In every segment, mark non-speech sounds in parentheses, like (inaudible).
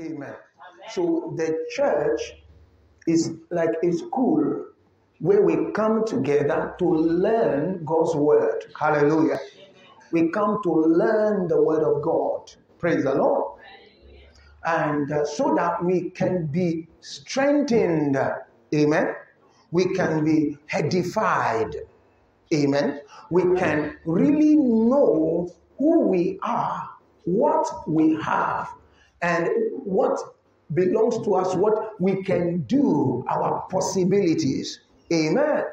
Amen. So the church is like a school where we come together to learn God's word. Hallelujah. We come to learn the word of God. Praise the Lord. And uh, so that we can be strengthened. Amen. We can be edified. Amen. We can really know who we are, what we have, and what belongs to us, what we can do, our possibilities. Amen. Amen.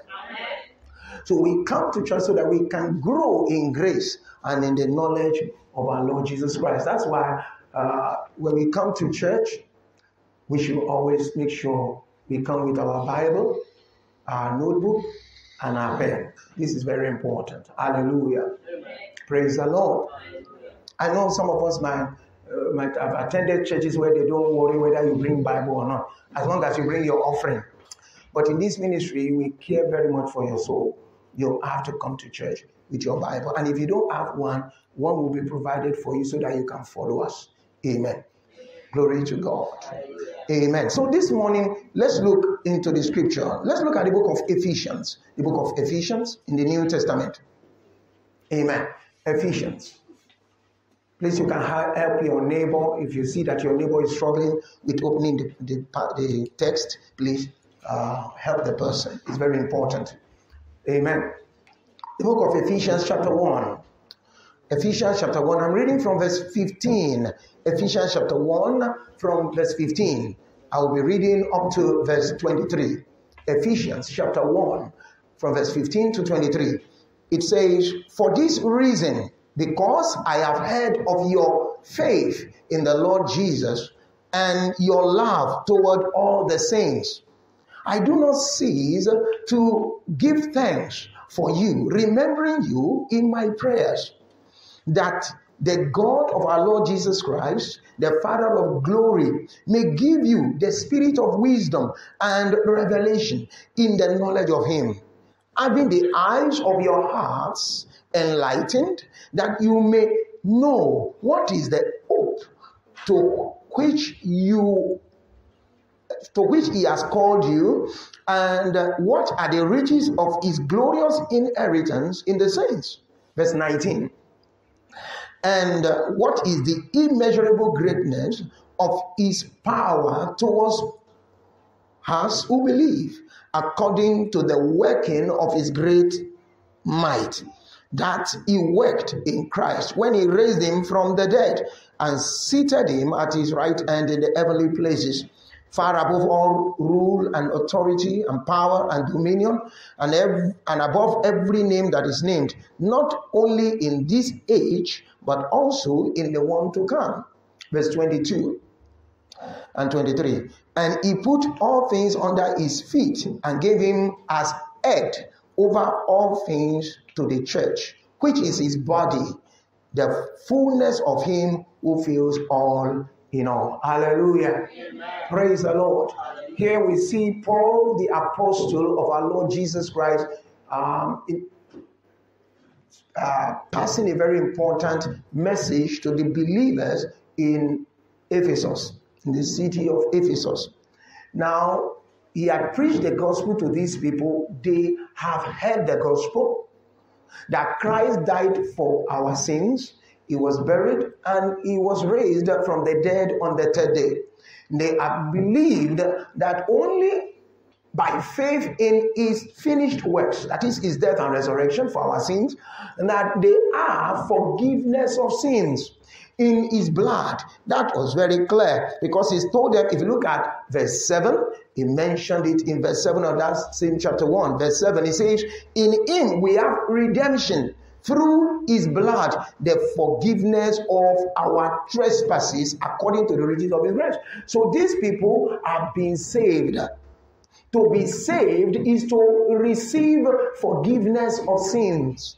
So we come to church so that we can grow in grace and in the knowledge of our Lord Jesus Christ. That's why uh, when we come to church, we should always make sure we come with our Bible, our notebook, and our pen. This is very important. Hallelujah. Amen. Praise the Lord. I know some of us might, uh, might have attended churches where they don't worry whether you bring Bible or not, as long as you bring your offering. But in this ministry, we care very much for your soul. You have to come to church with your Bible. And if you don't have one, one will be provided for you so that you can follow us. Amen. Glory to God. Amen. So this morning, let's look into the scripture. Let's look at the book of Ephesians. The book of Ephesians in the New Testament. Amen. Ephesians. Please, you can help your neighbor. If you see that your neighbor is struggling with opening the, the, the text, please uh, help the person. It's very important. Amen. The book of Ephesians, chapter 1. Ephesians chapter 1. I'm reading from verse 15. Ephesians chapter 1 from verse 15. I will be reading up to verse 23. Ephesians chapter 1 from verse 15 to 23. It says, For this reason, because I have heard of your faith in the Lord Jesus and your love toward all the saints, I do not cease to give thanks for you, remembering you in my prayers, that the God of our Lord Jesus Christ, the Father of glory, may give you the spirit of wisdom and revelation in the knowledge of Him, having the eyes of your hearts enlightened, that you may know what is the hope to which you to which he has called you and what are the riches of his glorious inheritance in the saints. Verse 19 and what is the immeasurable greatness of his power towards us who believe according to the working of his great might that he worked in Christ when he raised him from the dead and seated him at his right hand in the heavenly places, far above all rule and authority and power and dominion, and, ev- and above every name that is named, not only in this age, but also in the one to come. Verse 22 and 23. And he put all things under his feet and gave him as head over all things to the church, which is his body, the fullness of him who fills all in all. Hallelujah. Amen. Praise the Lord. Hallelujah. Here we see Paul, the apostle of our Lord Jesus Christ, um, in, uh, passing a very important message to the believers in Ephesus, in the city of Ephesus. Now, he had preached the gospel to these people. They have heard the gospel that Christ died for our sins, he was buried, and he was raised from the dead on the third day. They have believed that only by faith in his finished works, that is his death and resurrection for our sins, that they are forgiveness of sins in his blood. That was very clear because he's told them, if you look at verse 7, he mentioned it in verse 7 of that same chapter 1. Verse 7, he says, In him we have redemption through his blood, the forgiveness of our trespasses according to the riches of his grace. So these people are being saved. To be saved is to receive forgiveness of sins.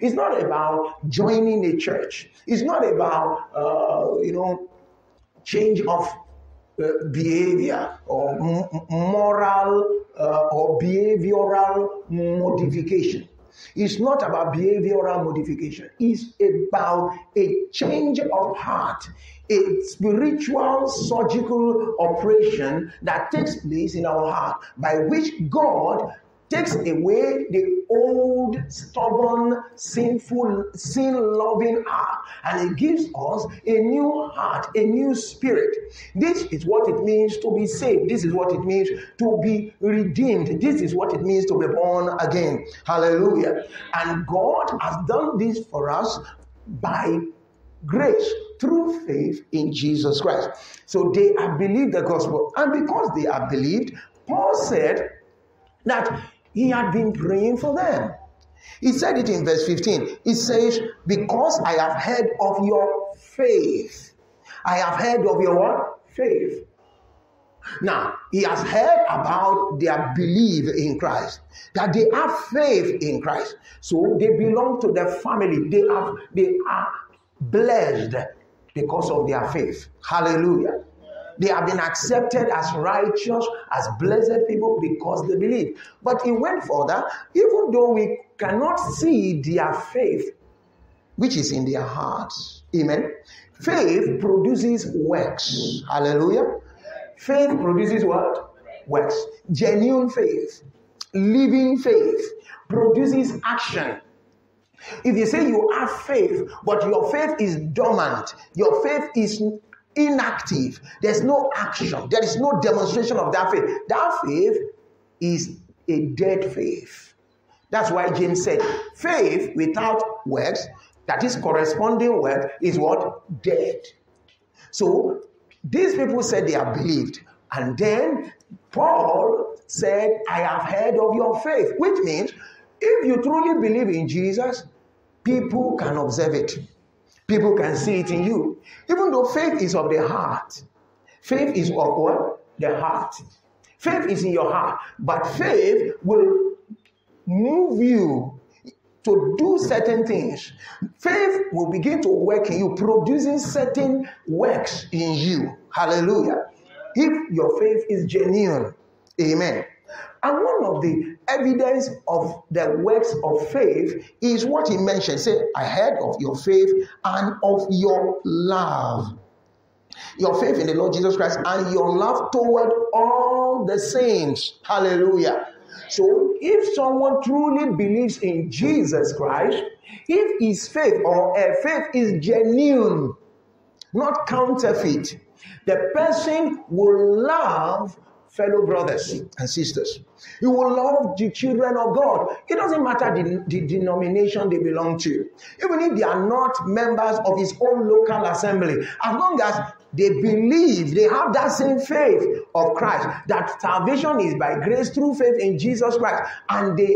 It's not about joining a church. It's not about, uh, you know, change of behavior or moral uh, or behavioral modification. It's not about behavioral modification. It's about a change of heart, a spiritual surgical operation that takes place in our heart by which God takes away the old, stubborn, sinful, sin loving heart and it gives us a new heart, a new spirit. This is what it means to be saved. This is what it means to be redeemed. This is what it means to be born again. Hallelujah. And God has done this for us by grace through faith in Jesus Christ. So they have believed the gospel. And because they have believed, Paul said that he had been praying for them. He said it in verse 15. He says, Because I have heard of your faith. I have heard of your what? Faith. Now, he has heard about their belief in Christ, that they have faith in Christ. So they belong to the family. They have they are blessed because of their faith. Hallelujah. They have been accepted as righteous, as blessed people because they believe. But he went further, even though we cannot see their faith, which is in their hearts. Amen. Faith produces works. Hallelujah. Faith produces what? Works. Genuine faith, living faith produces action. If you say you have faith, but your faith is dormant, your faith is inactive. There's no action. There is no demonstration of that faith. That faith is a dead faith. That's why James said, faith without works, that is corresponding work, is what? Dead. So these people said they have believed. And then Paul said, I have heard of your faith, which means if you truly believe in Jesus, people can observe it. People can see it in you. Even though faith is of the heart. Faith is of what? The heart. Faith is in your heart. But faith will move you to do certain things. Faith will begin to work in you, producing certain works in you. Hallelujah. If your faith is genuine. Amen. And one of the evidence of the works of faith is what he mentioned. Say, I heard of your faith and of your love. Your faith in the Lord Jesus Christ and your love toward all the saints. Hallelujah. So, if someone truly believes in Jesus Christ, if his faith or a faith is genuine, not counterfeit, the person will love fellow brothers and sisters. You will love the children of God. It doesn't matter the, the denomination they belong to, even if they are not members of his own local assembly, as long as they believe, they have that same faith of Christ, that salvation is by grace through faith in Jesus Christ, and they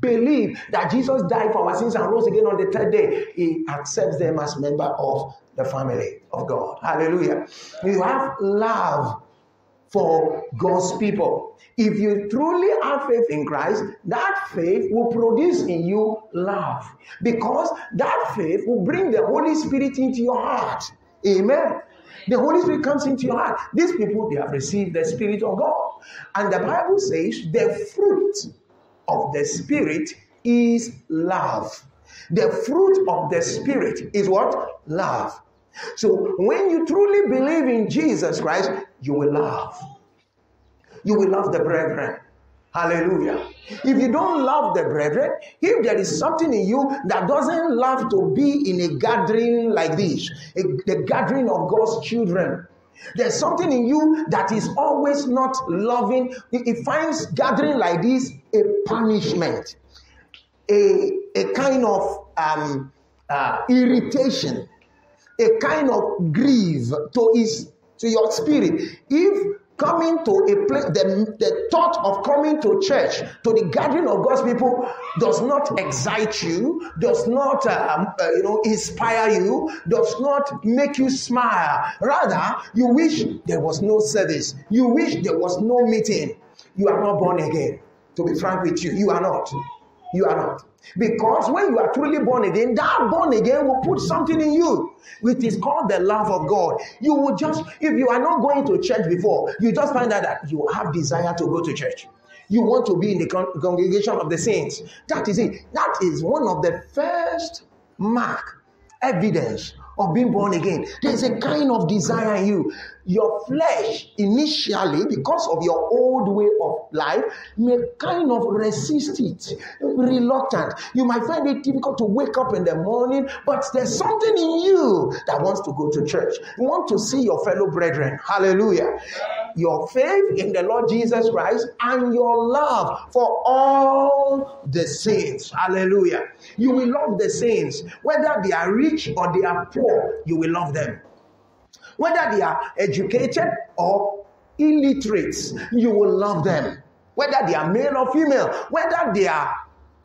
believe that Jesus died for our sins and rose again on the third day, he accepts them as member of the family of God. Hallelujah. You have love for God's people. If you truly have faith in Christ, that faith will produce in you love because that faith will bring the Holy Spirit into your heart. Amen. The Holy Spirit comes into your heart. These people, they have received the Spirit of God. And the Bible says the fruit of the Spirit is love. The fruit of the Spirit is what? Love. So when you truly believe in Jesus Christ, you will love. You will love the brethren. Hallelujah. If you don't love the brethren, if there is something in you that doesn't love to be in a gathering like this, a, the gathering of God's children, there's something in you that is always not loving. It, it finds gathering like this a punishment, a, a kind of um, uh, irritation, a kind of grief to his to your spirit. If coming to a place, the, the thought of coming to church, to the gathering of God's people, does not excite you, does not, um, uh, you know, inspire you, does not make you smile. Rather, you wish there was no service. You wish there was no meeting. You are not born again. To be frank with you, you are not. You are not. Because when you are truly born again, that born again will put something in you, which is called the love of God. You will just, if you are not going to church before, you just find out that you have desire to go to church. You want to be in the con- congregation of the saints. That is it. That is one of the first mark, evidence of being born again. There's a kind of desire in you. Your flesh, initially, because of your old way of life, may kind of resist it, reluctant. You might find it difficult to wake up in the morning, but there's something in you that wants to go to church. You want to see your fellow brethren. Hallelujah. Your faith in the Lord Jesus Christ and your love for all the saints. Hallelujah. You will love the saints, whether they are rich or they are poor, you will love them. Whether they are educated or illiterate, you will love them. Whether they are male or female, whether they are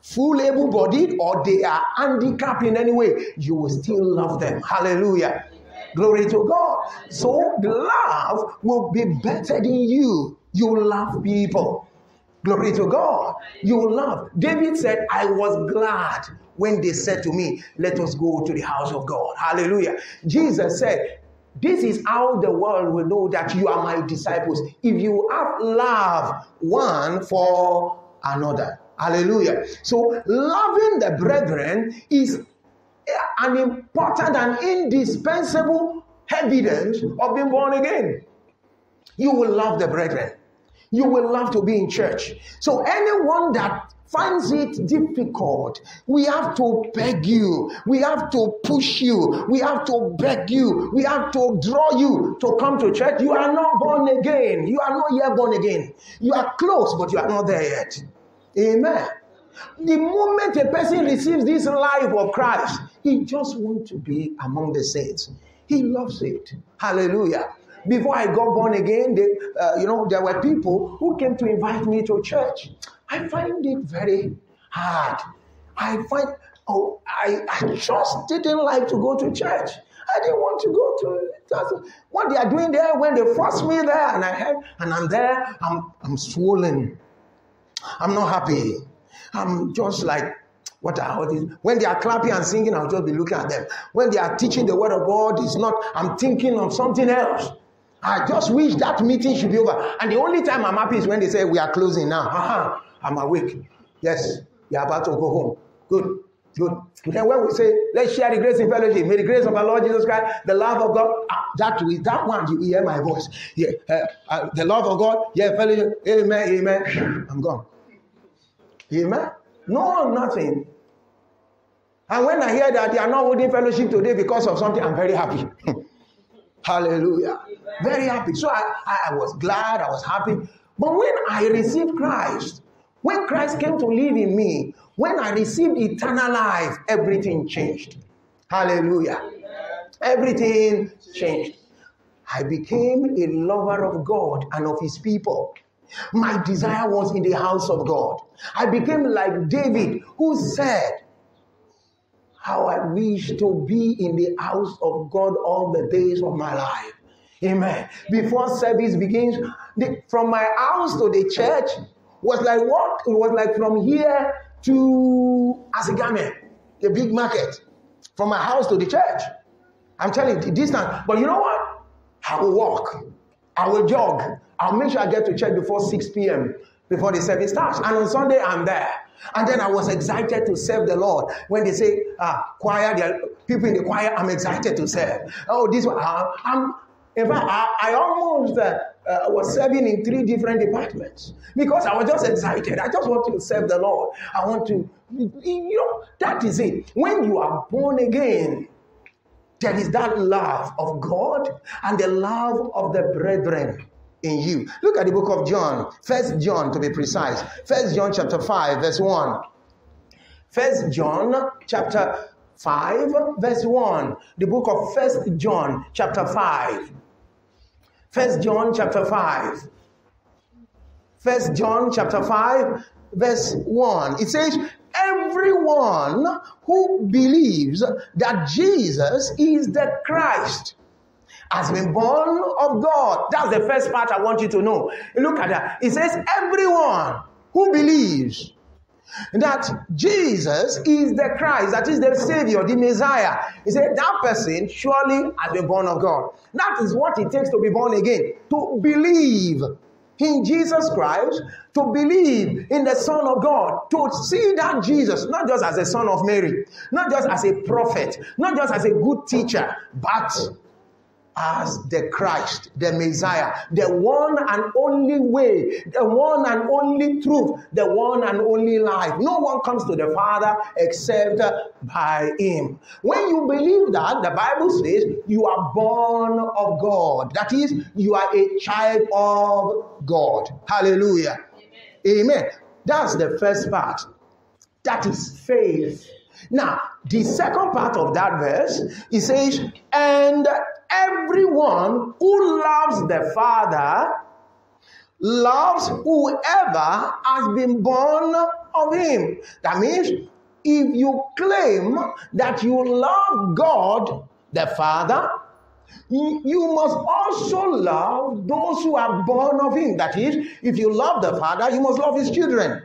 full able bodied or they are handicapped in any way, you will still love them. Hallelujah. Glory to God. So love will be better than you. You will love people. Glory to God. You will love. David said, I was glad when they said to me, Let us go to the house of God. Hallelujah. Jesus said, This is how the world will know that you are my disciples. If you have love one for another. Hallelujah. So, loving the brethren is an important and indispensable evidence of being born again. You will love the brethren. You will love to be in church. So, anyone that finds it difficult, we have to beg you, we have to push you, we have to beg you, we have to draw you to come to church. You are not born again. You are not yet born again. You are close, but you are not there yet. Amen. The moment a person receives this life of Christ, he just wants to be among the saints. He loves it. Hallelujah. Before I got born again, they, uh, you know, there were people who came to invite me to church. I find it very hard. I find, oh, I, I just didn't like to go to church. I didn't want to go to what they are doing there when they force me there, and I heard, and I'm there, I'm I'm swollen. I'm not happy. I'm just like what I heard when they are clapping and singing, I'll just be looking at them. When they are teaching the word of God, it's not, I'm thinking of something else. I just wish that meeting should be over. And the only time I'm happy is when they say we are closing now. I'm awake. Yes, you're about to go home. Good. Good. Then when we say, let's share the grace in fellowship, may the grace of our Lord Jesus Christ, the love of God, ah, that with that one you hear my voice. Yeah, uh, uh, the love of God, yeah, fellowship, amen, amen. I'm gone. Amen. No, nothing. And when I hear that they are not holding fellowship today because of something, I'm very happy. (laughs) Hallelujah. Very happy. So I, I was glad, I was happy. But when I received Christ, when Christ came to live in me, when I received eternal life, everything changed. Hallelujah. Everything changed. I became a lover of God and of his people. My desire was in the house of God. I became like David, who said, How I wish to be in the house of God all the days of my life. Amen. Before service begins, the, from my house to the church was like what? It was like from here to Azigame, the big market. From my house to the church. I'm telling you, distance. But you know what? I will walk. I will jog. I'll make sure I get to church before 6 p.m. before the service starts. And on Sunday, I'm there. And then I was excited to serve the Lord. When they say, ah, choir, people in the choir, I'm excited to serve. Oh, this one, uh, I'm, in fact, I, I almost uh, uh, was serving in three different departments because I was just excited. I just want to serve the Lord. I want to, you know, that is it. When you are born again, there is that love of God and the love of the brethren in you. Look at the book of John, First John to be precise. First John chapter 5, verse 1. First John chapter 5, verse 1. The book of First John chapter 5. First John chapter 5. First John chapter 5, verse 1. It says, Everyone who believes that Jesus is the Christ has been born of God. That's the first part I want you to know. Look at that. It says, Everyone who believes that Jesus is the Christ, that is the Savior, the Messiah. He said, That person surely has been born of God. That is what it takes to be born again, to believe. in Jesus Christ, to believe in the Son of God, to see that Jesus, not just as a son of Mary, not just as a prophet, not just as a good teacher, but as the Christ, the Messiah, the one and only way, the one and only truth, the one and only life. No one comes to the Father except by Him. When you believe that, the Bible says you are born of God. That is, you are a child of God. Hallelujah. Amen. Amen. That's the first part. That is faith. Now, the second part of that verse, it says, and everyone who loves the Father loves whoever has been born of him. That means if you claim that you love God the Father, you must also love those who are born of him. That is, if you love the Father, you must love his children.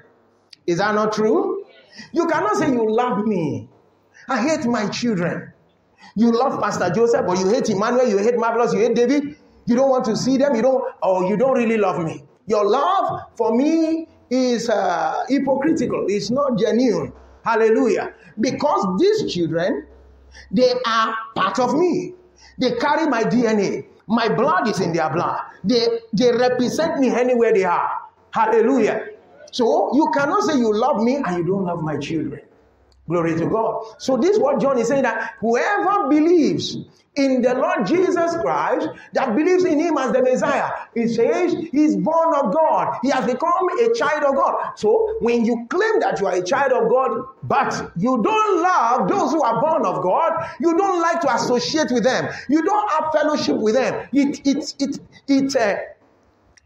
Is that not true? You cannot say you love me. I hate my children. You love Pastor Joseph, but you hate Emmanuel, you hate Marvelous, you hate David. You don't want to see them, you don't, or you don't really love me. Your love for me is uh, hypocritical, it's not genuine. Hallelujah. Because these children, they are part of me. They carry my DNA. My blood is in their blood. They, they represent me anywhere they are. Hallelujah. So you cannot say you love me and you don't love my children. Glory to God. So this is what John is saying that whoever believes in the Lord Jesus Christ, that believes in him as the Messiah, he says he's born of God. He has become a child of God. So when you claim that you are a child of God, but you don't love those who are born of God, you don't like to associate with them, you don't have fellowship with them, it, it, it, it, uh,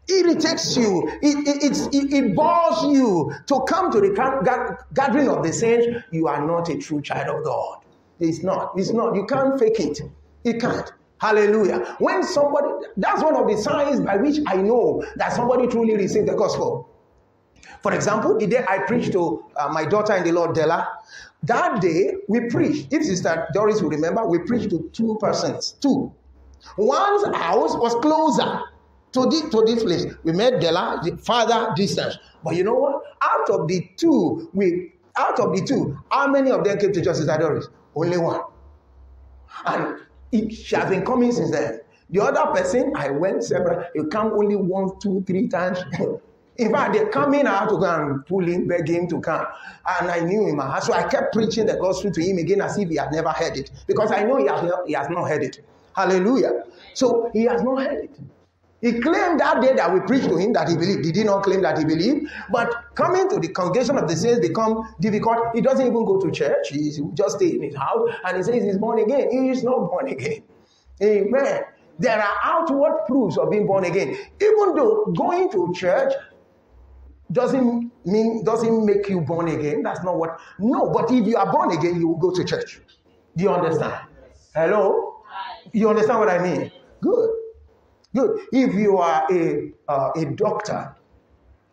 irritates you, it, it, it, it, bores you to come to the gathering of the saints, you are not a true child of God. It's not. It's not. You can't fake it. You can't. Hallelujah. When somebody, that's one of the signs by which I know that somebody truly received the gospel. For example, the day I preached to uh, my daughter in the Lord, Della, that day we preached. If Sister Doris will remember, we preached to two persons. Two. One's house was closer to this, to this place. We met the farther distance. But you know what? Out of the two, we out of the two, how many of them came to Justice Doris? Only one. And it, she has been coming since then. The other person, I went several, you come only one, two, three times. (laughs) In fact, they come in, I had to go and pull him, beg him to come. And I knew him. So I kept preaching the gospel to him again as if he had never heard it. Because I know he has, he has not heard it. Hallelujah. So he has not heard it. He claimed that day that we preached to him that he believed. He did not claim that he believed. But coming to the congregation of the saints become difficult. He doesn't even go to church. He just stay in his house and he says he's born again. He is not born again. Amen. There are outward proofs of being born again. Even though going to church doesn't mean doesn't make you born again. That's not what. No, but if you are born again, you will go to church. Do you understand? Hello? You understand what I mean? Good. Good. If you are a uh, a doctor,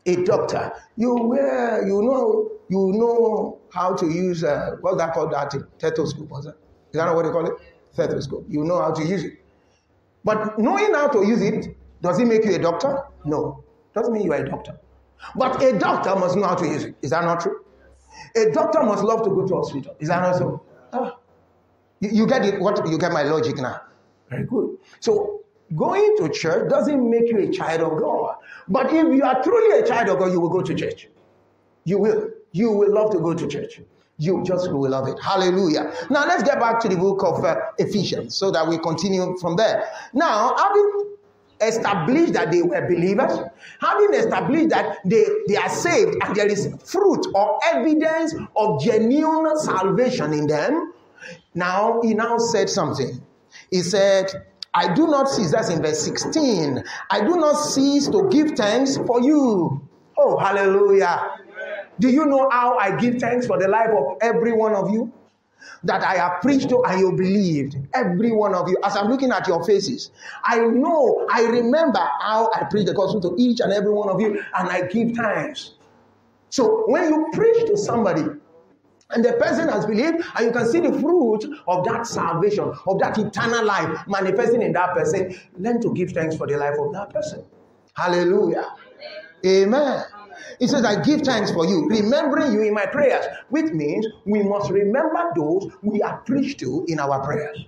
a doctor, you wear, you know, you know how to use uh, what's that called? That stethoscope, was it? Is that what they call it? Stethoscope. You know how to use it. But knowing how to use it, does it make you a doctor? No. Doesn't mean you are a doctor. But a doctor must know how to use it. Is that not true? A doctor must love to go to hospital. Is that not so? Ah. You, you get it? What you get my logic now? Very good. So Going to church doesn't make you a child of God. But if you are truly a child of God, you will go to church. You will. You will love to go to church. You just will love it. Hallelujah. Now let's get back to the book of uh, Ephesians so that we continue from there. Now, having established that they were believers, having established that they, they are saved and there is fruit or evidence of genuine salvation in them, now he now said something. He said, I do not cease, that's in verse 16. I do not cease to give thanks for you. Oh, hallelujah. Do you know how I give thanks for the life of every one of you? That I have preached to and you believed. Every one of you. As I'm looking at your faces, I know, I remember how I preached the gospel to each and every one of you, and I give thanks. So when you preach to somebody, and the person has believed, and you can see the fruit of that salvation, of that eternal life manifesting in that person. Learn to give thanks for the life of that person. Hallelujah. Amen. He says, I give thanks for you, remembering you in my prayers, which means we must remember those we have preached to in our prayers.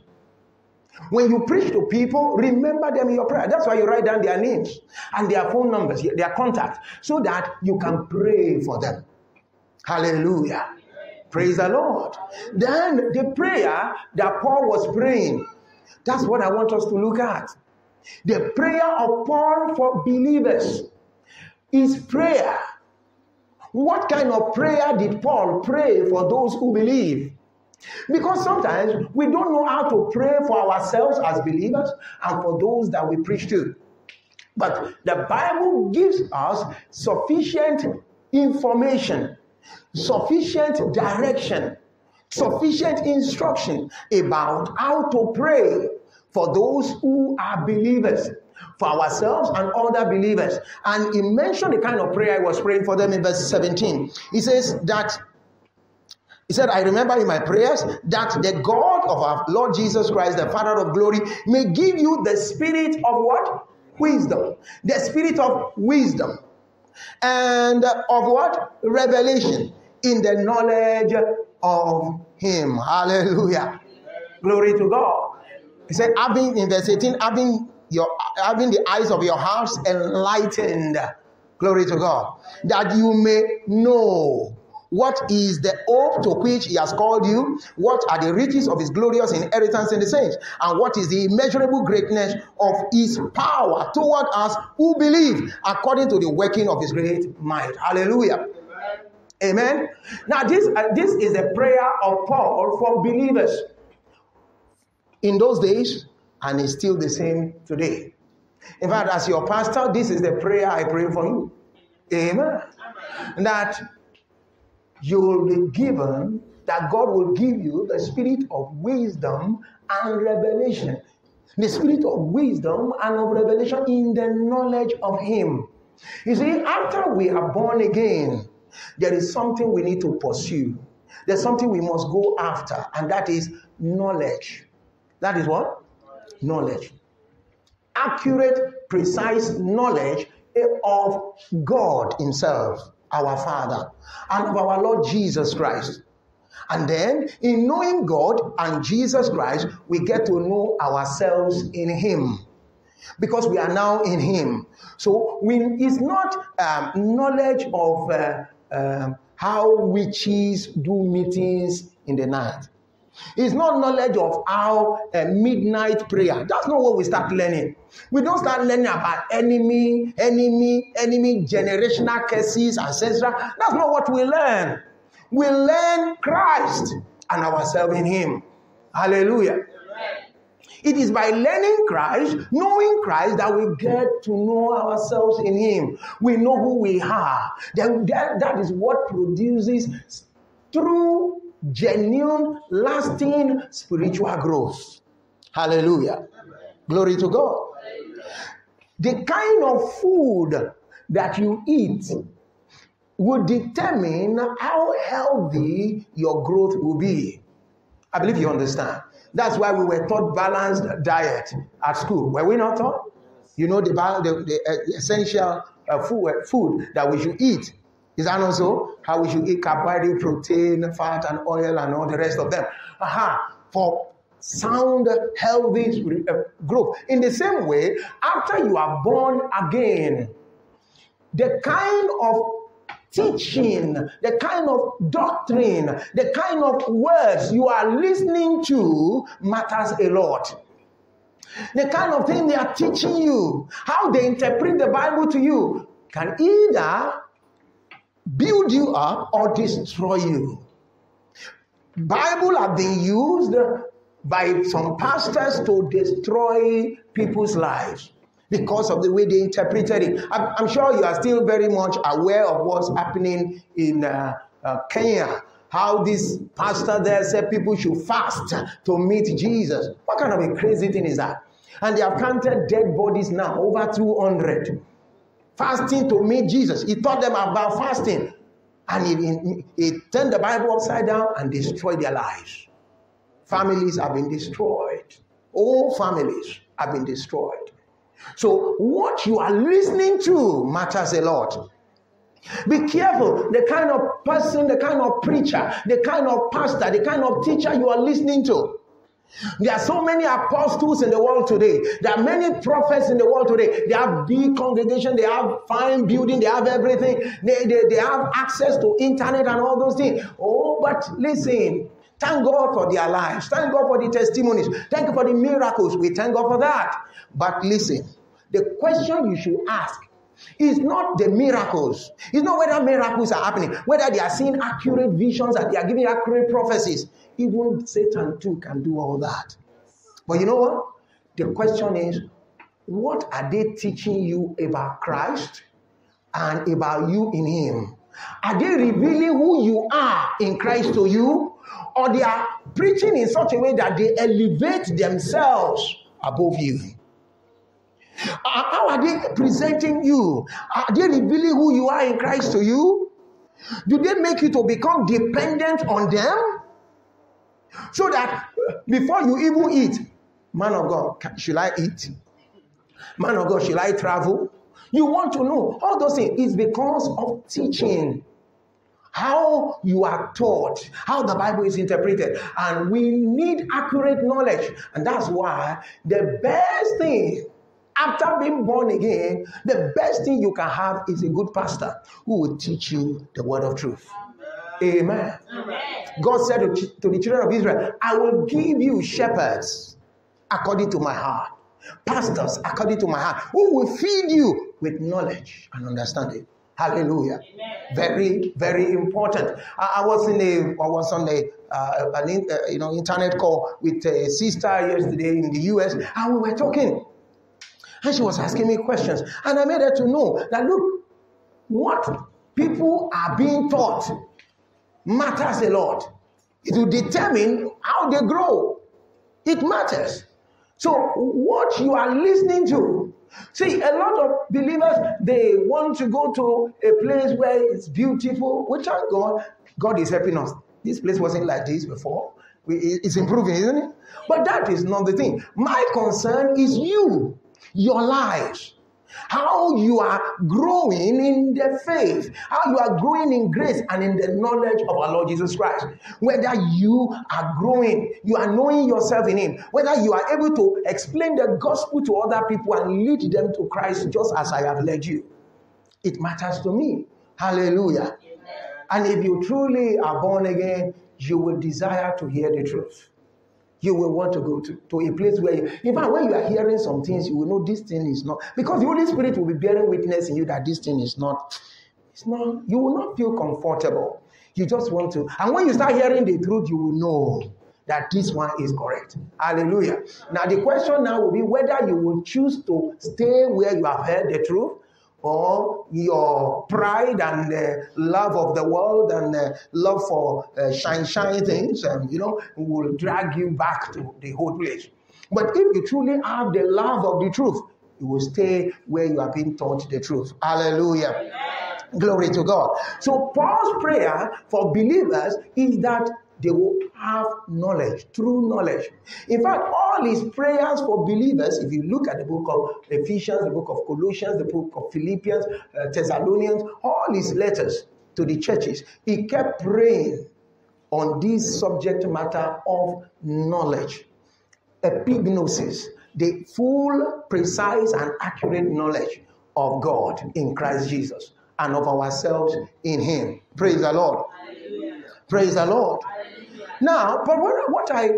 When you preach to people, remember them in your prayer. That's why you write down their names and their phone numbers, their contacts, so that you can pray for them. Hallelujah. Praise the Lord. Then the prayer that Paul was praying, that's what I want us to look at. The prayer of Paul for believers is prayer. What kind of prayer did Paul pray for those who believe? Because sometimes we don't know how to pray for ourselves as believers and for those that we preach to. But the Bible gives us sufficient information, sufficient direction, sufficient instruction about how to pray for those who are believers, for ourselves and other believers. And he mentioned the kind of prayer I was praying for them in verse 17. He says that he said, I remember in my prayers that the God of our Lord Jesus Christ, the Father of glory, may give you the spirit of what? Wisdom. The spirit of wisdom. And of what? Revelation in the knowledge of Him. Hallelujah. Glory to God. He said, having in verse 18, having your having the eyes of your hearts enlightened. Glory to God. That you may know what is the hope to which he has called you? What are the riches of his glorious inheritance in the saints? And what is the immeasurable greatness of his power toward us who believe according to the working of his great might? Hallelujah. Amen. Amen. Now, this, uh, this is a prayer of Paul for believers in those days, and it's still the same today. In fact, as your pastor, this is the prayer I pray for you. Amen. That you will be given, that God will give you the spirit of wisdom and revelation. The spirit of wisdom and of revelation in the knowledge of Him. You see, after we are born again, there is something we need to pursue. There's something we must go after, and that is knowledge. That is what? Knowledge. Accurate, precise knowledge of God Himself our Father, and of our Lord Jesus Christ. And then, in knowing God and Jesus Christ, we get to know ourselves in Him. Because we are now in Him. So, we, it's not um, knowledge of uh, uh, how witches do meetings in the night. It's not knowledge of how a midnight prayer. That's not what we start learning. We don't start learning about enemy, enemy, enemy, generational curses, ancestral. That's not what we learn. We learn Christ and ourselves in Him. Hallelujah. It is by learning Christ, knowing Christ, that we get to know ourselves in Him. We know who we are. Then that, that is what produces true genuine, lasting spiritual growth. Hallelujah. Glory to God. The kind of food that you eat will determine how healthy your growth will be. I believe you understand. That's why we were taught balanced diet at school. Were we not taught? You know the, the, the uh, essential uh, food, uh, food that we should eat is that also how we should eat carbohydrate, protein, fat, and oil, and all the rest of them? Aha, for sound, healthy uh, growth. In the same way, after you are born again, the kind of teaching, the kind of doctrine, the kind of words you are listening to matters a lot. The kind of thing they are teaching you, how they interpret the Bible to you, can either build you up or destroy you. Bible have been used by some pastors to destroy people's lives because of the way they interpreted it. I'm, I'm sure you are still very much aware of what's happening in uh, uh, Kenya. How this pastor there said people should fast to meet Jesus. What kind of a crazy thing is that? And they have counted dead bodies now, over 200 fasting to meet Jesus. He taught them about fasting. And he, he, turned the Bible upside down and destroyed their lives. Families have been destroyed. All families have been destroyed. So, what you are listening to matters a lot. Be careful the kind of person, the kind of preacher, the kind of pastor, the kind of teacher you are listening to. There are so many apostles in the world today. There are many prophets in the world today. They have big congregation, they have fine building, they have everything. They, they, they have access to internet and all those things. Oh, but listen, thank God for their lives. Thank God for the testimonies. Thank you for the miracles. We thank God for that. But listen, the question you should ask is not the miracles. It's not whether miracles are happening, whether they are seeing accurate visions and they are giving accurate prophecies. Even Satan too can do all that. But you know what? The question is, what are they teaching you about Christ and about you in Him? Are they revealing who you are in Christ to you? Or they are preaching in such a way that they elevate themselves above you? How are they presenting you? Are they revealing who you are in Christ to you? Do they make you to become dependent on them? So that before you even eat, man of God, should I eat? Man of God, should I travel? You want to know all those things. It's because of teaching. How you are taught, how the Bible is interpreted. And we need accurate knowledge. And that's why the best thing after being born again, the best thing you can have is a good pastor who will teach you the word of truth. Amen. Amen. God said to the children of Israel, I will give you shepherds according to my heart, pastors according to my heart, who will feed you with knowledge and understanding. Hallelujah. Amen. Very, very important. I, I, was in a, I was on a, uh, an in, uh, you know, internet call with a sister yesterday in the US, and we were talking. And she was asking me questions. And I made her to know that look, what people are being taught matters a lot. It will determine how they grow. It matters. So, what you are listening to, see, a lot of believers they want to go to a place where it's beautiful. We thank oh God, God is helping us. This place wasn't like this before. It's improving, isn't it? But that is not the thing. My concern is you, your lives how you are growing in the faith, how you are growing in grace and in the knowledge of our Lord Jesus Christ. Whether you are growing, you are knowing yourself in Him, whether you are able to explain the gospel to other people and lead them to Christ just as I have led you. It matters to me. Hallelujah. And if you truly are born again, you will desire to hear the truth you will want to go to, to a place where, in fact, when you are hearing some things, you will know this thing is not, because the Holy Spirit will be bearing witness in you that this thing is not, it's not, you will not feel comfortable. You just want to, and when you start hearing the truth, you will know that this one is correct. Hallelujah. Now, the question now will be whether you will choose to stay where you have heard the truth or your pride and uh, love of the world and uh, love for uh, shine shine things, and you know, will drag you back to the whole place. But if you truly have the love of the truth, you will stay where you have been taught the truth. Hallelujah. Amen. Glory to God. So Paul's prayer for believers is that they will have knowledge, true knowledge. In fact, all his prayers for believers, if you look at the book of Ephesians, the book of Colossians, the book of Philippians, uh, Thessalonians, all his letters to the churches, he kept praying on this subject matter of knowledge, epignosis, the full, precise, and accurate knowledge of God in Christ Jesus and of ourselves in Him. Praise the Lord. Hallelujah. Praise the Lord. Now, but what, what I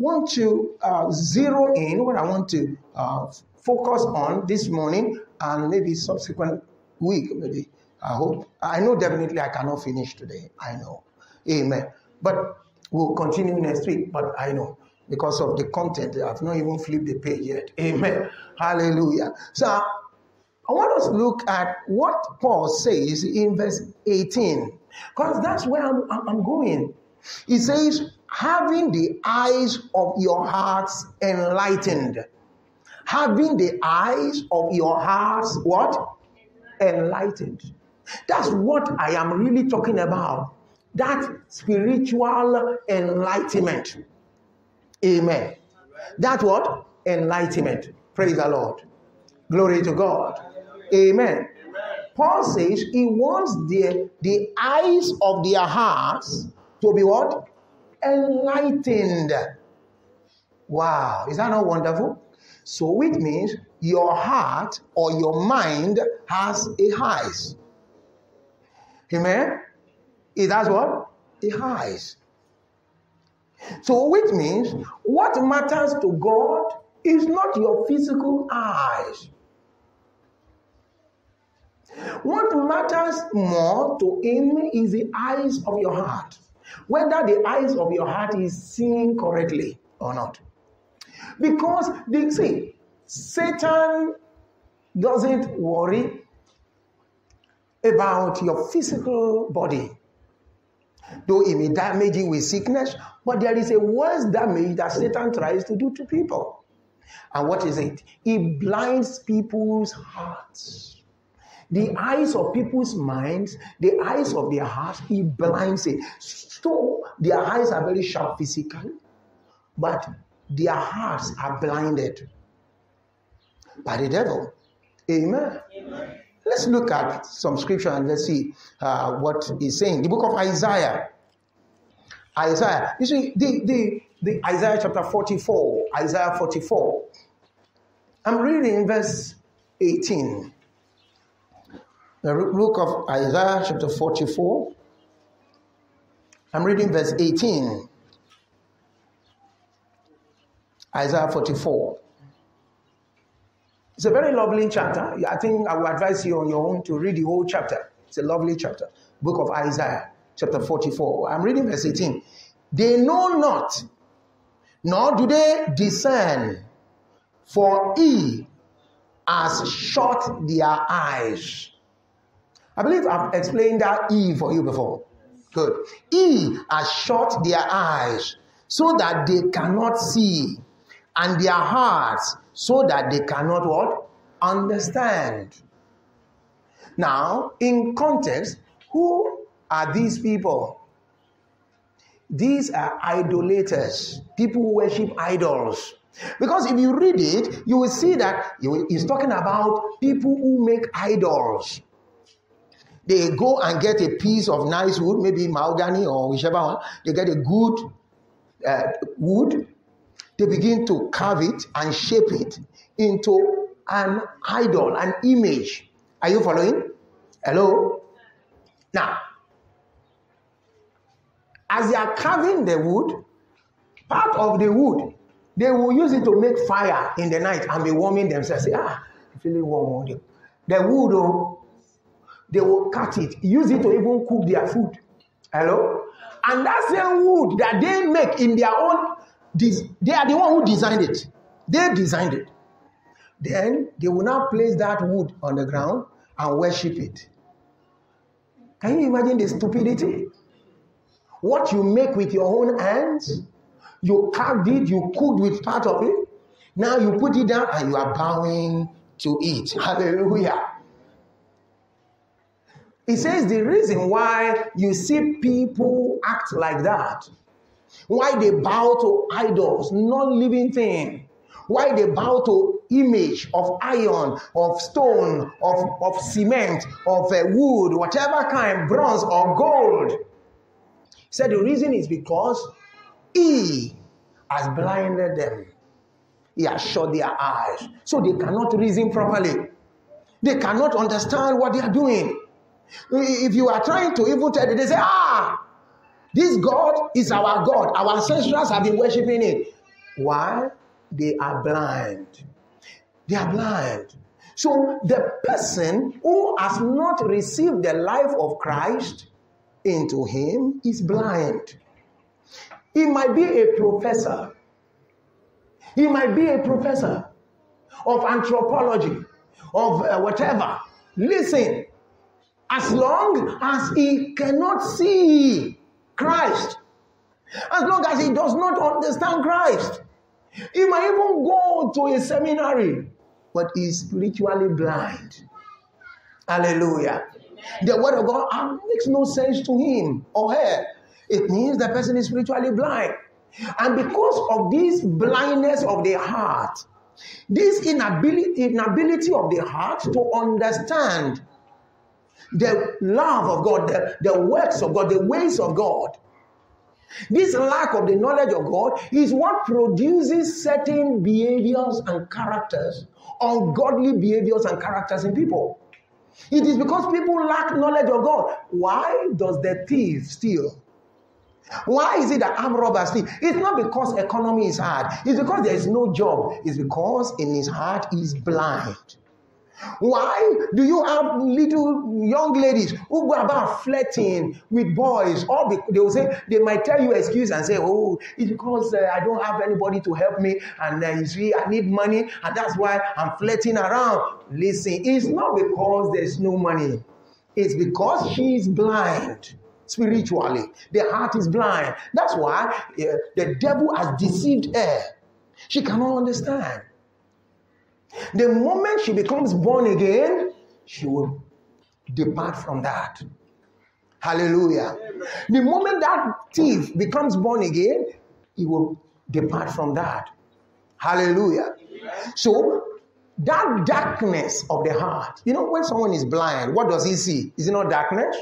want to uh, zero in, what I want to uh, focus on this morning and maybe subsequent week, maybe, I hope. I know definitely I cannot finish today. I know. Amen. But we'll continue next week, but I know because of the content. I've not even flipped the page yet. Amen. Hallelujah. So I want us to look at what Paul says in verse 18, because that's where I'm, I'm going. He says, having the eyes of your hearts enlightened. Having the eyes of your hearts what? Enlightened. That's what I am really talking about. That spiritual enlightenment. Amen. That what? Enlightenment. Praise the Lord. Glory to God. Amen. Paul says he wants the, the eyes of their hearts to be what? Enlightened. Wow, is that not wonderful? So which means your heart or your mind has a eyes. Amen? It has what? A eyes. So which means what matters to God is not your physical eyes. What matters more to him is the eyes of your heart. Whether the eyes of your heart is seeing correctly or not. Because they say Satan doesn't worry about your physical body. Though he may damage you with sickness, but there is a worse damage that Satan tries to do to people. And what is it? He blinds people's hearts. The eyes of people's minds, the eyes of their hearts, he blinds it. So their eyes are very sharp physically, but their hearts are blinded by the devil. Amen. Amen. Let's look at some scripture and let's see uh, what he's saying. The book of Isaiah. Isaiah. You see, the, the, the Isaiah chapter 44. Isaiah 44. I'm reading verse 18. The book of Isaiah, chapter 44. I'm reading verse 18. Isaiah 44. It's a very lovely chapter. I think I will advise you on your own to read the whole chapter. It's a lovely chapter. Book of Isaiah, chapter 44. I'm reading verse 18. They know not, nor do they discern, for he has shut their eyes I believe I've explained that E for you before. Good. E has shut their eyes so that they cannot see, and their hearts so that they cannot what? Understand. Now, in context, who are these people? These are idolaters, people who worship idols. Because if you read it, you will see that he's talking about people who make idols. They go and get a piece of nice wood, maybe mahogany or whichever one. They get a good uh, wood. They begin to carve it and shape it into an idol, an image. Are you following? Hello? Now, as they are carving the wood, part of the wood, they will use it to make fire in the night and be warming themselves. Say, ah, feeling warm. The wood, oh, they will cut it, use it to even cook their food. Hello? And that same wood that they make in their own, they are the one who designed it. They designed it. Then they will now place that wood on the ground and worship it. Can you imagine the stupidity? What you make with your own hands, you carved it, you cooked with part of it. Now you put it down and you are bowing to it. Hallelujah. He says the reason why you see people act like that, why they bow to idols, non living thing, why they bow to image of iron, of stone, of, of cement, of uh, wood, whatever kind, bronze or gold. He said the reason is because he has blinded them. He has shut their eyes. So they cannot reason properly. They cannot understand what they are doing. If you are trying to even tell them, they say, ah, this God is our God. Our ancestors have been worshiping it. Why? They are blind. They are blind. So the person who has not received the life of Christ into him is blind. He might be a professor. He might be a professor of anthropology, of uh, whatever. Listen, as long as he cannot see Christ, as long as he does not understand Christ, he might even go to a seminary, but is spiritually blind. Hallelujah. The word of God ah, makes no sense to him or her. It means the person is spiritually blind. And because of this blindness of the heart, This inability, inability of the heart to understand the love of God, the, the works of God, the ways of God. This lack of the knowledge of God is what produces certain behaviors and characters, ungodly behaviors and characters in people. It is because people lack knowledge of God. Why does the thief steal? Why is it that armed robbers steal? It's not because economy is hard. It's because there is no job. It's because in his heart he's blind. Why do you have little young ladies who go about flirting with boys? Or they will say they might tell you excuse and say, "Oh, it's because uh, I don't have anybody to help me, and uh, you see, I need money, and that's why I'm flirting around." Listen, it's not because there's no money; it's because she's blind spiritually. The heart is blind. That's why uh, the devil has deceived her. She cannot understand. The moment she becomes born again, she will depart from that. Hallelujah. The moment that thief becomes born again, he will depart from that. Hallelujah. So, that darkness of the heart, you know, when someone is blind, what does he see? Is it not darkness?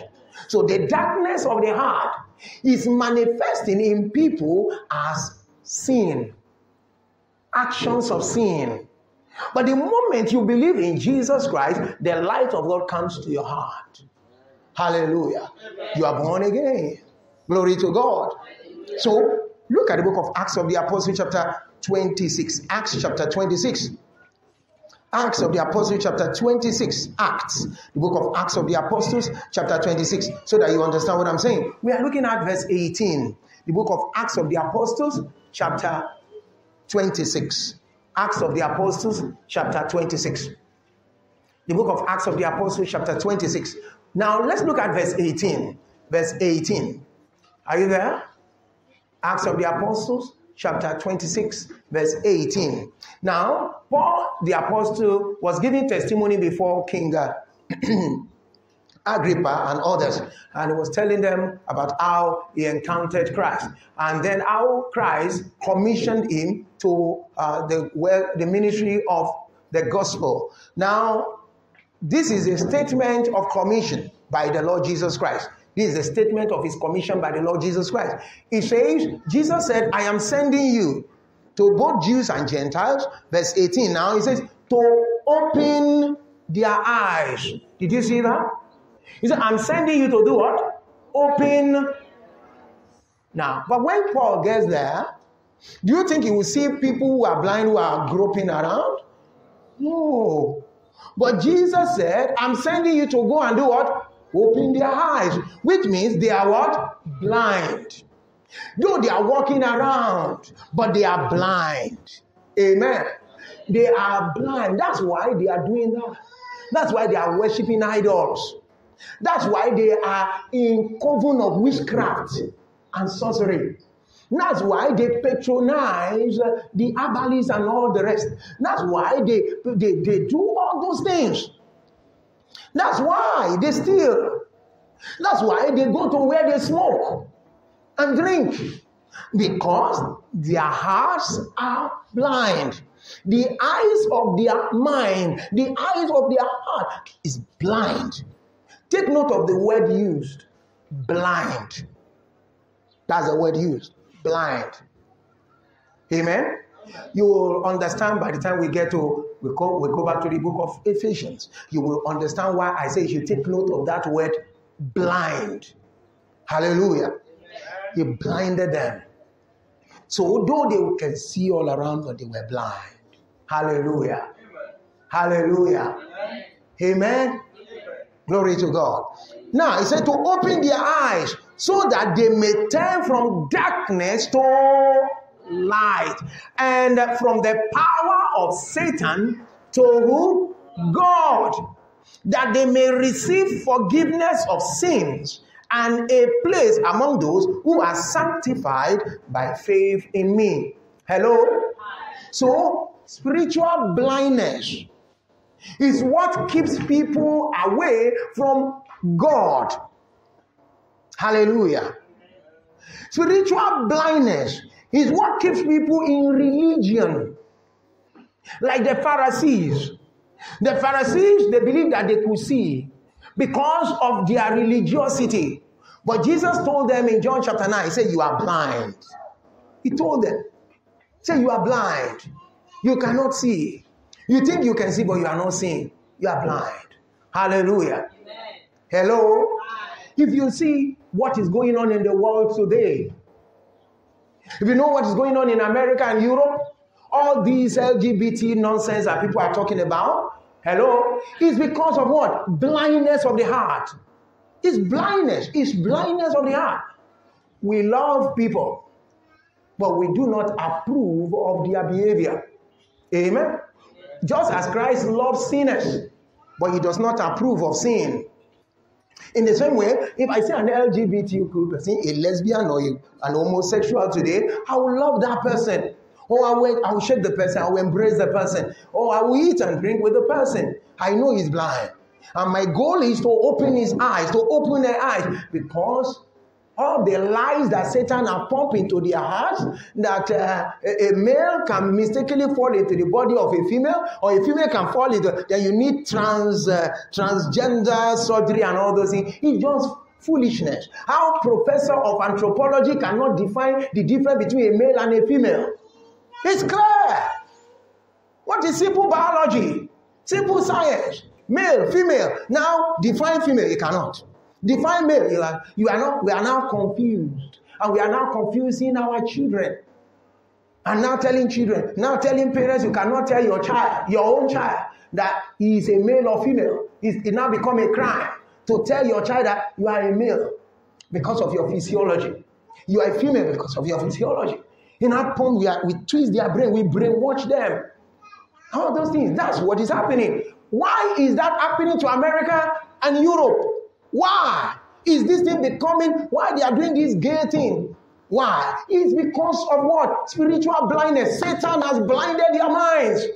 So, the darkness of the heart is manifesting in people as sin, actions of sin. But the moment you believe in Jesus Christ, the light of God comes to your heart. Hallelujah. You are born again. Glory to God. So look at the book of Acts of the Apostle, chapter 26. Acts chapter 26. Acts of the Apostles, chapter 26. Acts, the book of Acts of the Apostles, chapter 26, so that you understand what I'm saying. We are looking at verse 18, the book of Acts of the Apostles, chapter 26. Acts of the Apostles, chapter 26. The book of Acts of the Apostles, chapter 26. Now let's look at verse 18. Verse 18. Are you there? Acts of the Apostles, chapter 26, verse 18. Now, Paul the apostle was giving testimony before King (clears throat) Agrippa and others, and he was telling them about how he encountered Christ, and then how Christ commissioned him to uh, the well, the ministry of the gospel. Now, this is a statement of commission by the Lord Jesus Christ. This is a statement of his commission by the Lord Jesus Christ. He says, Jesus said, I am sending you to both Jews and Gentiles. Verse 18 now, he says, to open their eyes. Did you see that? He said, I'm sending you to do what? Open. Now, but when Paul gets there, do you think he will see people who are blind who are groping around? No. But Jesus said, I'm sending you to go and do what? Open their eyes. Which means they are what? Blind. Though they are walking around, but they are blind. Amen. They are blind. That's why they are doing that. That's why they are worshiping idols. That's why they are in coven of witchcraft and sorcery. That's why they patronize the abalis and all the rest. That's why they, they, they do all those things. That's why they steal. That's why they go to where they smoke and drink. Because their hearts are blind. The eyes of their mind, the eyes of their heart is blind. Take note of the word used blind. That's the word used blind. Amen. You will understand by the time we get to we go, we go back to the book of Ephesians. You will understand why I say you take note of that word blind. Hallelujah. He blinded them. So although they can see all around, but they were blind. Hallelujah. Hallelujah. Amen. Glory to God. Now, he said to open their eyes so that they may turn from darkness to light and from the power of Satan to who? God. That they may receive forgiveness of sins and a place among those who are sanctified by faith in me. Hello? So, spiritual blindness is what keeps people away from God. Hallelujah. Spiritual blindness is what keeps people in religion. Like the Pharisees. The Pharisees, they believed that they could see because of their religiosity. But Jesus told them in John chapter 9, He said, You are blind. He told them, Say, You are blind. You cannot see. You think you can see, but you are not seeing. You are blind. Hallelujah. Amen. Hello. If you see what is going on in the world today, if you know what is going on in America and Europe, all these LGBT nonsense that people are talking about, hello, is because of what? Blindness of the heart. It's blindness. It's blindness of the heart. We love people, but we do not approve of their behavior. Amen. Just as Christ loves sinners, but he does not approve of sin. In the same way, if I see an LGBTQ person, a lesbian or a, an homosexual today, I will love that person. Or I will, I will shake the person, I will embrace the person. Or I will eat and drink with the person. I know he's blind. And my goal is to open his eyes, to open their eyes, because all the lies that Satan has pumped into their hearts that uh, a, male can mistakenly fall into the body of a female, or a female can fall into, then you need trans uh, transgender surgery and all those things. It's just foolishness. How professor of anthropology cannot define the difference between a male and a female? It's clear. What is simple biology? Simple science. Male, female. Now define female. You cannot. Define male. You are, you are not, we are now confused. And we are now confusing our children. And now telling children, now telling parents, you cannot tell your child, your own child, that he is a male or female. It's, it now become a crime to tell your child that you are a male because of your physiology. You are a female because of your physiology. In our point, we, are, we twist their brain, we brainwash them. All those things. That's what is happening. Why is that happening to America and Europe? Why is this thing becoming, why they are doing this gay thing? Why? It's because of what? Spiritual blindness. Satan has blinded their minds.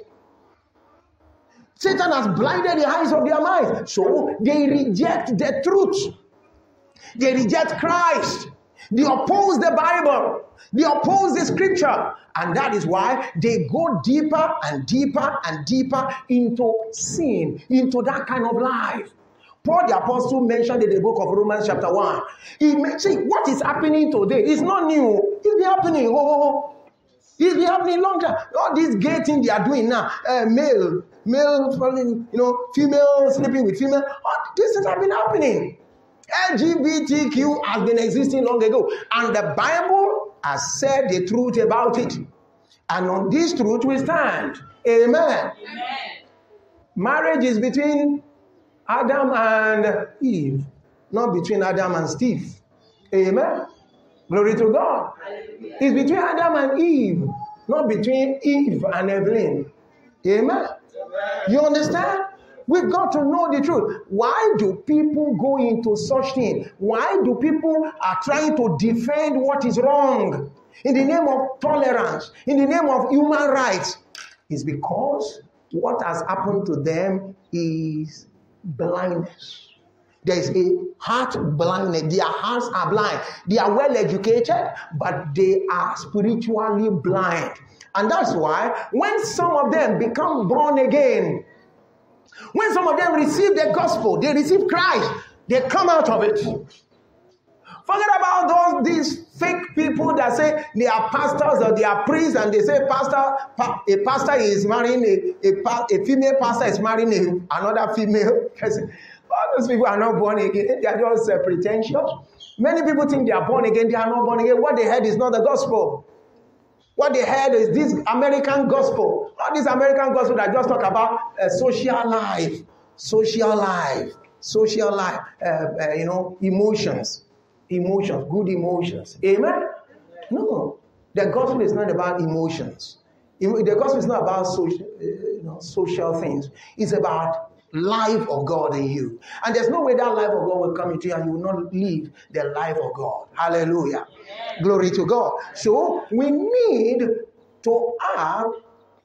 Satan has blinded the eyes of their minds. So they reject the truth. They reject Christ. They oppose the Bible. They oppose the scripture. And that is why they go deeper and deeper and deeper into sin, into that kind of life. Paul the apostle mentioned in the book of Romans chapter 1. He mentioned what is happening today. It's not new. It's been happening. Oh, oh, oh. It's been happening long time. All this gay thing they are doing now, uh, male, male you know, female sleeping with female. All this has been happening. LGBTQ has been existing long ago. And the Bible has said the truth about it. And on this truth we stand. Amen. Amen. Marriage is between Adam and Eve, not between Adam and Steve. Amen. Glory to God. It's between Adam and Eve, not between Eve and Evelyn. Amen. You understand? We've got to know the truth. Why do people go into such things? Why do people are trying to defend what is wrong in the name of tolerance, in the name of human rights? It's because what has happened to them is blindness. There is a heart blindness. Their hearts are blind. They are well educated, but they are spiritually blind. And that's why when some of them become born again, when some of them receive the gospel, they receive Christ, they come out of it. Forget about those these fake people that say they are pastors or they are priests, and they say pastor, a pastor is marrying a, a, a female pastor is marrying a, another female (laughs) person. All those people are not born again. They are just uh, pretentious. Many people think they are born again. They are not born again. What they heard is not the gospel. What they heard is this American gospel. All this American gospel that just talk about uh, social life, social life, social life, uh, uh, you know, emotions emotions, good emotions. Amen? No. The gospel is not about emotions. The gospel is not about social, uh, you know, social things. It's about life of God in you. And there's no way that life of God will come into you and you will not live the life of God. Hallelujah. Glory to God. So we need to have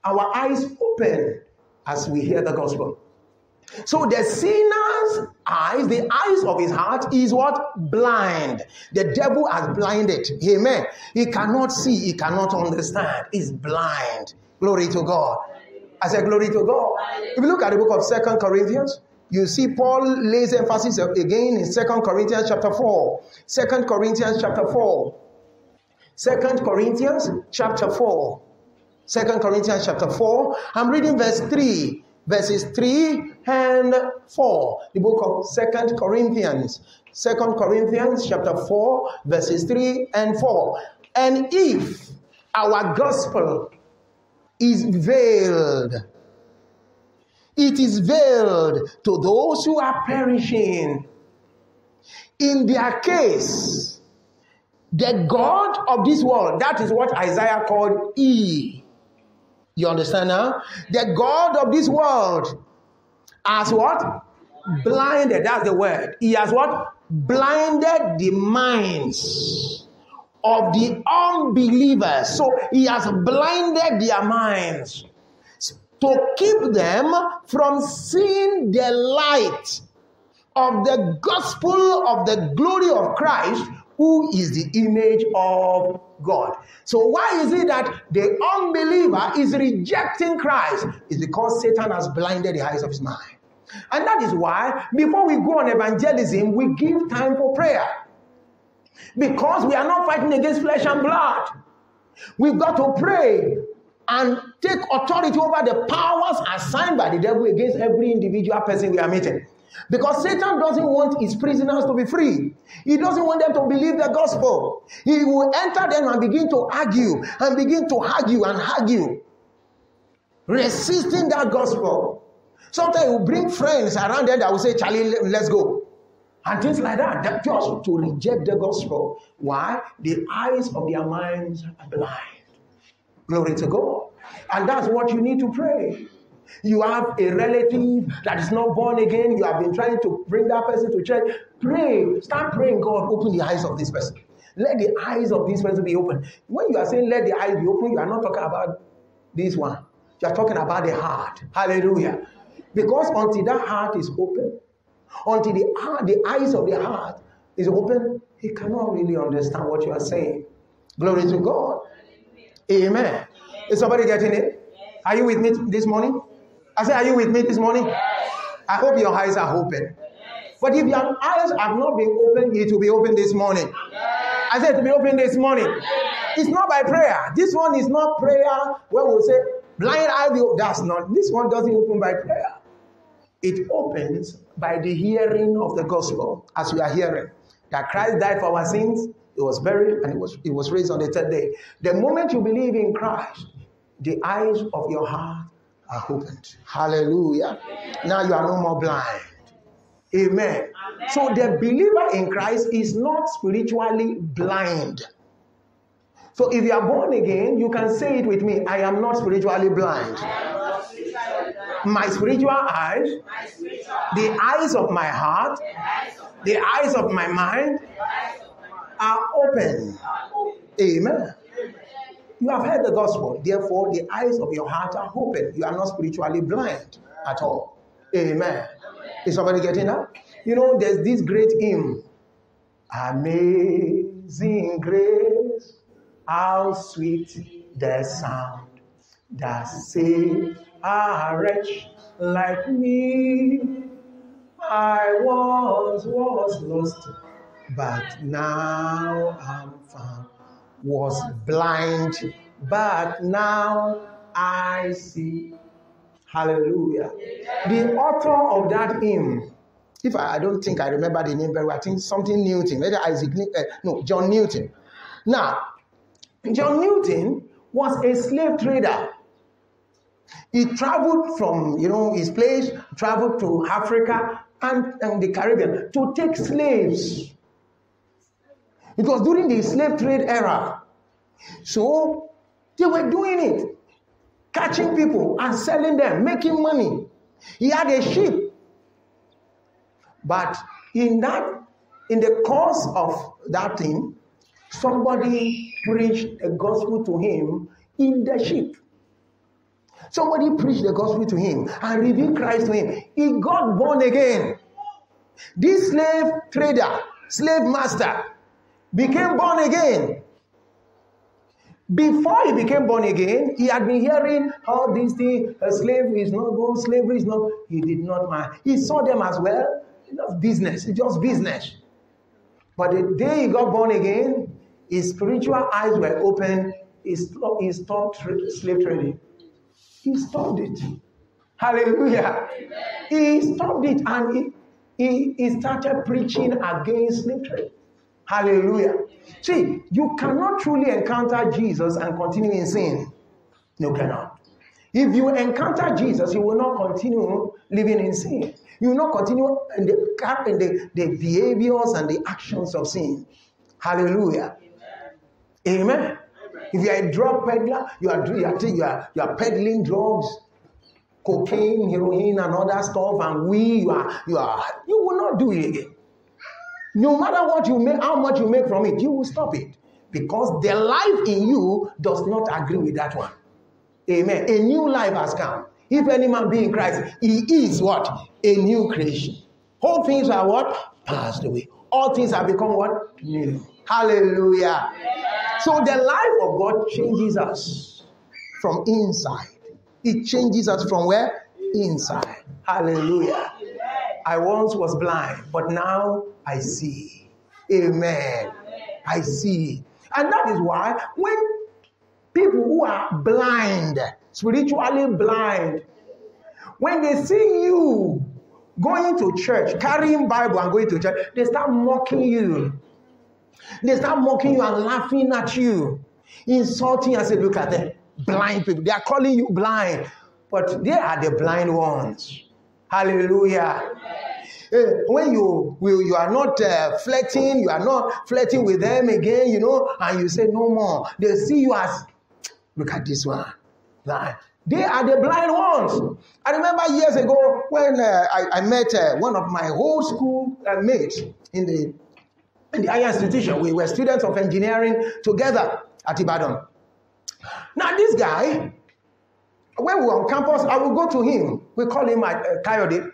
our eyes open as we hear the gospel. So the sinner's eyes, the eyes of his heart is what? Blind. The devil has blinded. Amen. He cannot see, he cannot understand. He's blind. Glory to God. I said, Glory to God. If you look at the book of Second Corinthians, you see Paul lays emphasis again in Second Corinthians chapter 4. Second Corinthians chapter 4. Second Corinthians chapter 4. Second Corinthians chapter 4. I'm reading verse 3, verses 3 and 4. The book of Second Corinthians. Second Corinthians chapter 4, verses 3 and 4. And if our gospel is veiled, it is veiled to those who are perishing. In their case, the God of this world, that is what Isaiah called E. You understand now? The God of this world has what? Blinded. That's the word. He has what? Blinded the minds of the unbelievers. So he has blinded their minds to keep them from seeing the light of the gospel of the glory of Christ, who is the image of God. So, why is it that the unbeliever is rejecting Christ? It's because Satan has blinded the eyes of his mind. And that is why, before we go on evangelism, we give time for prayer. Because we are not fighting against flesh and blood. We've got to pray and take authority over the powers assigned by the devil against every individual person we are meeting. Because Satan doesn't want his prisoners to be free. He doesn't want them to believe the gospel. He will enter them and begin to argue and begin to argue and argue, resisting that gospel. Sometimes he will bring friends around them that will say, Charlie, let's go. And things like that, that just to reject the gospel. Why? The eyes of their minds are blind. Glory to God. And that's what you need to pray. You have a relative that is not born again. You have been trying to bring that person to church. Pray. Start praying, God, open the eyes of this person. Let the eyes of this person be open. When you are saying let the eyes be open, you are not talking about this one. You are talking about the heart. Hallelujah. Because until that heart is open, until the, heart, the eyes of the heart is open, he cannot really understand what you are saying. Glory to God. Amen. Is somebody getting it? Are you with me this morning? I said, Are you with me this morning? I hope your eyes are open. But if your eyes have not been opened, it will be open this morning. I said to be open this morning. It's not by prayer. This one is not prayer where we say, blind eye, that's not. This one doesn't open by prayer. It opens by the hearing of the gospel, as we are hearing that Christ died for our sins, he was buried, and he was, he was raised on the third day. The moment you believe in Christ, the eyes of your heart are opened. Hallelujah. Now you are no more blind. Amen. Amen. So the believer in Christ is not spiritually blind. So if you are born again, you can say it with me I am not spiritually blind. My spiritual eyes, the eyes of my heart, the eyes of my mind are open. Amen. You have heard the gospel, therefore, the eyes of your heart are open. You are not spiritually blind at all. Amen. Is somebody getting that? You know, there's this great hymn Amazing grace, how sweet the sound that saved a wretch like me. I was was lost, but now I'm found. Was blind, but now I see. Hallelujah. The author of that hymn, if I, I, don't think I remember the name very well, I think something Newton, maybe Isaac, uh, no, John Newton. Now, John Newton was a slave trader. He traveled from, you know, his place, traveled to Africa and, and the Caribbean to take slaves. It was during the slave trade era. So they were doing it, catching people and selling them, making money. He had a ship. But in that, in the course of that thing, somebody preached the gospel to him in the ship. Somebody preached the gospel to him and revealed Christ to him. He got born again. This slave trader, slave master, became born again. Before he became born again, he had been hearing all these things. A uh, slave is not good, slavery is not. He did not mind. He saw them as well. It's just business. It's just business. But the day he got born again, his spiritual eyes were open. He stopped, he stopped slave trading. He stopped it. Hallelujah. He stopped it and he, he, he started preaching against slave trade. Hallelujah. See, you cannot truly encounter Jesus and continue in sin. You cannot. If you encounter Jesus, you will not continue living in sin. You will not continue in the, in the, the behaviors and the actions of sin. Hallelujah. Amen. Amen. If you are a drug peddler, you are, you are, you are, you are peddling drugs, cocaine, heroin, and other stuff, and we, you are, you are, you will not do it again. No matter what you make, how much you make from it, you will stop it. Because the life in you does not agree with that one. Amen. A new life has come. If any man be in Christ, he is what? A new creation. All things are what? Passed away. All things have become what? New. Hallelujah. So the life of God changes us from inside. It changes us from where? Inside. Hallelujah. I once was blind, but now I see. Amen. I see. And that is why when people who are blind, spiritually blind, when they see you going to church, carrying Bible and going to church, they start mocking you. They start mocking you and laughing at you, insulting and say, look at them, blind people. They are calling you blind, but they are the blind ones. Hallelujah. When you will, you are not uh, flirting, you are not flirting with them again, you know, and you say no more. They see you as look at this one. They are the blind ones. I remember years ago when uh, I, I, met uh, one of my whole school uh, mates in the in the higher institution. We were students of engineering together at Ibadan. Now this guy, when we were on campus, I will go to him. We call him uh, Kayode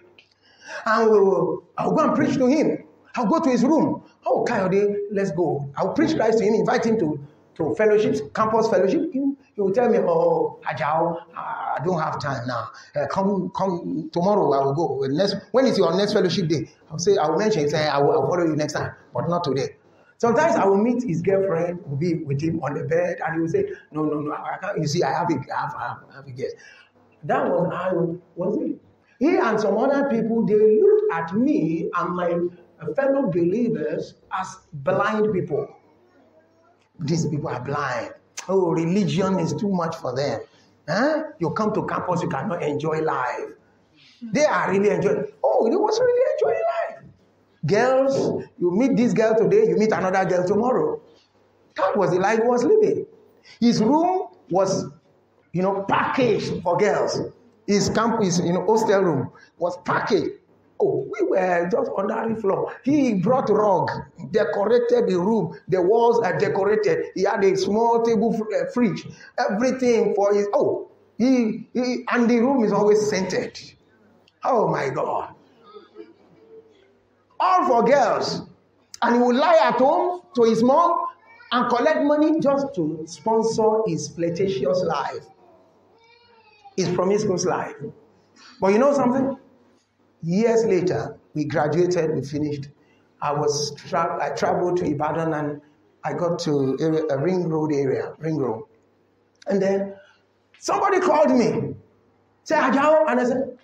and we will, I'll go and preach to him. I'll go to his room. Oh, Kayode, let's go. I'll preach Christ to him, invite him to, to fellowships, campus fellowship. He, he will tell me, oh, Ajao, I don't have time now. Uh, come, come tomorrow. I will go. Next, when is your next fellowship day? I'll say, I will mention. Say, I will, I will follow you next time, but not today. Sometimes I will meet his girlfriend, will be with him on the bed, and he will say, No, no, no, I can't. You see, I have a, I have, I have, a guest. That was how was it. He and some other people, they looked at me and my fellow believers as blind people. These people are blind. Oh, religion is too much for them. Huh? You come to campus, you cannot enjoy life. They are really enjoying. Oh, they was really enjoying life. Girls, you meet this girl today, you meet another girl tomorrow. That was the life he was living. His room was, you know, packaged for girls. His camp, you know, hostel room was packaged. Oh, we were just on the floor. He brought rug, decorated the room. The walls are decorated. He had a small table uh, fridge, everything for his. Oh, he, he and the room is always scented. Oh my God! All for girls, and he would lie at home to his mom and collect money just to sponsor his flirtatious life his promiscuous life. But you know something? Years later, we graduated, we finished. I was tra- I traveled to Ibadan and I got to a, a uh, ring road area, ring road. And then somebody called me, say Ajao, and I said,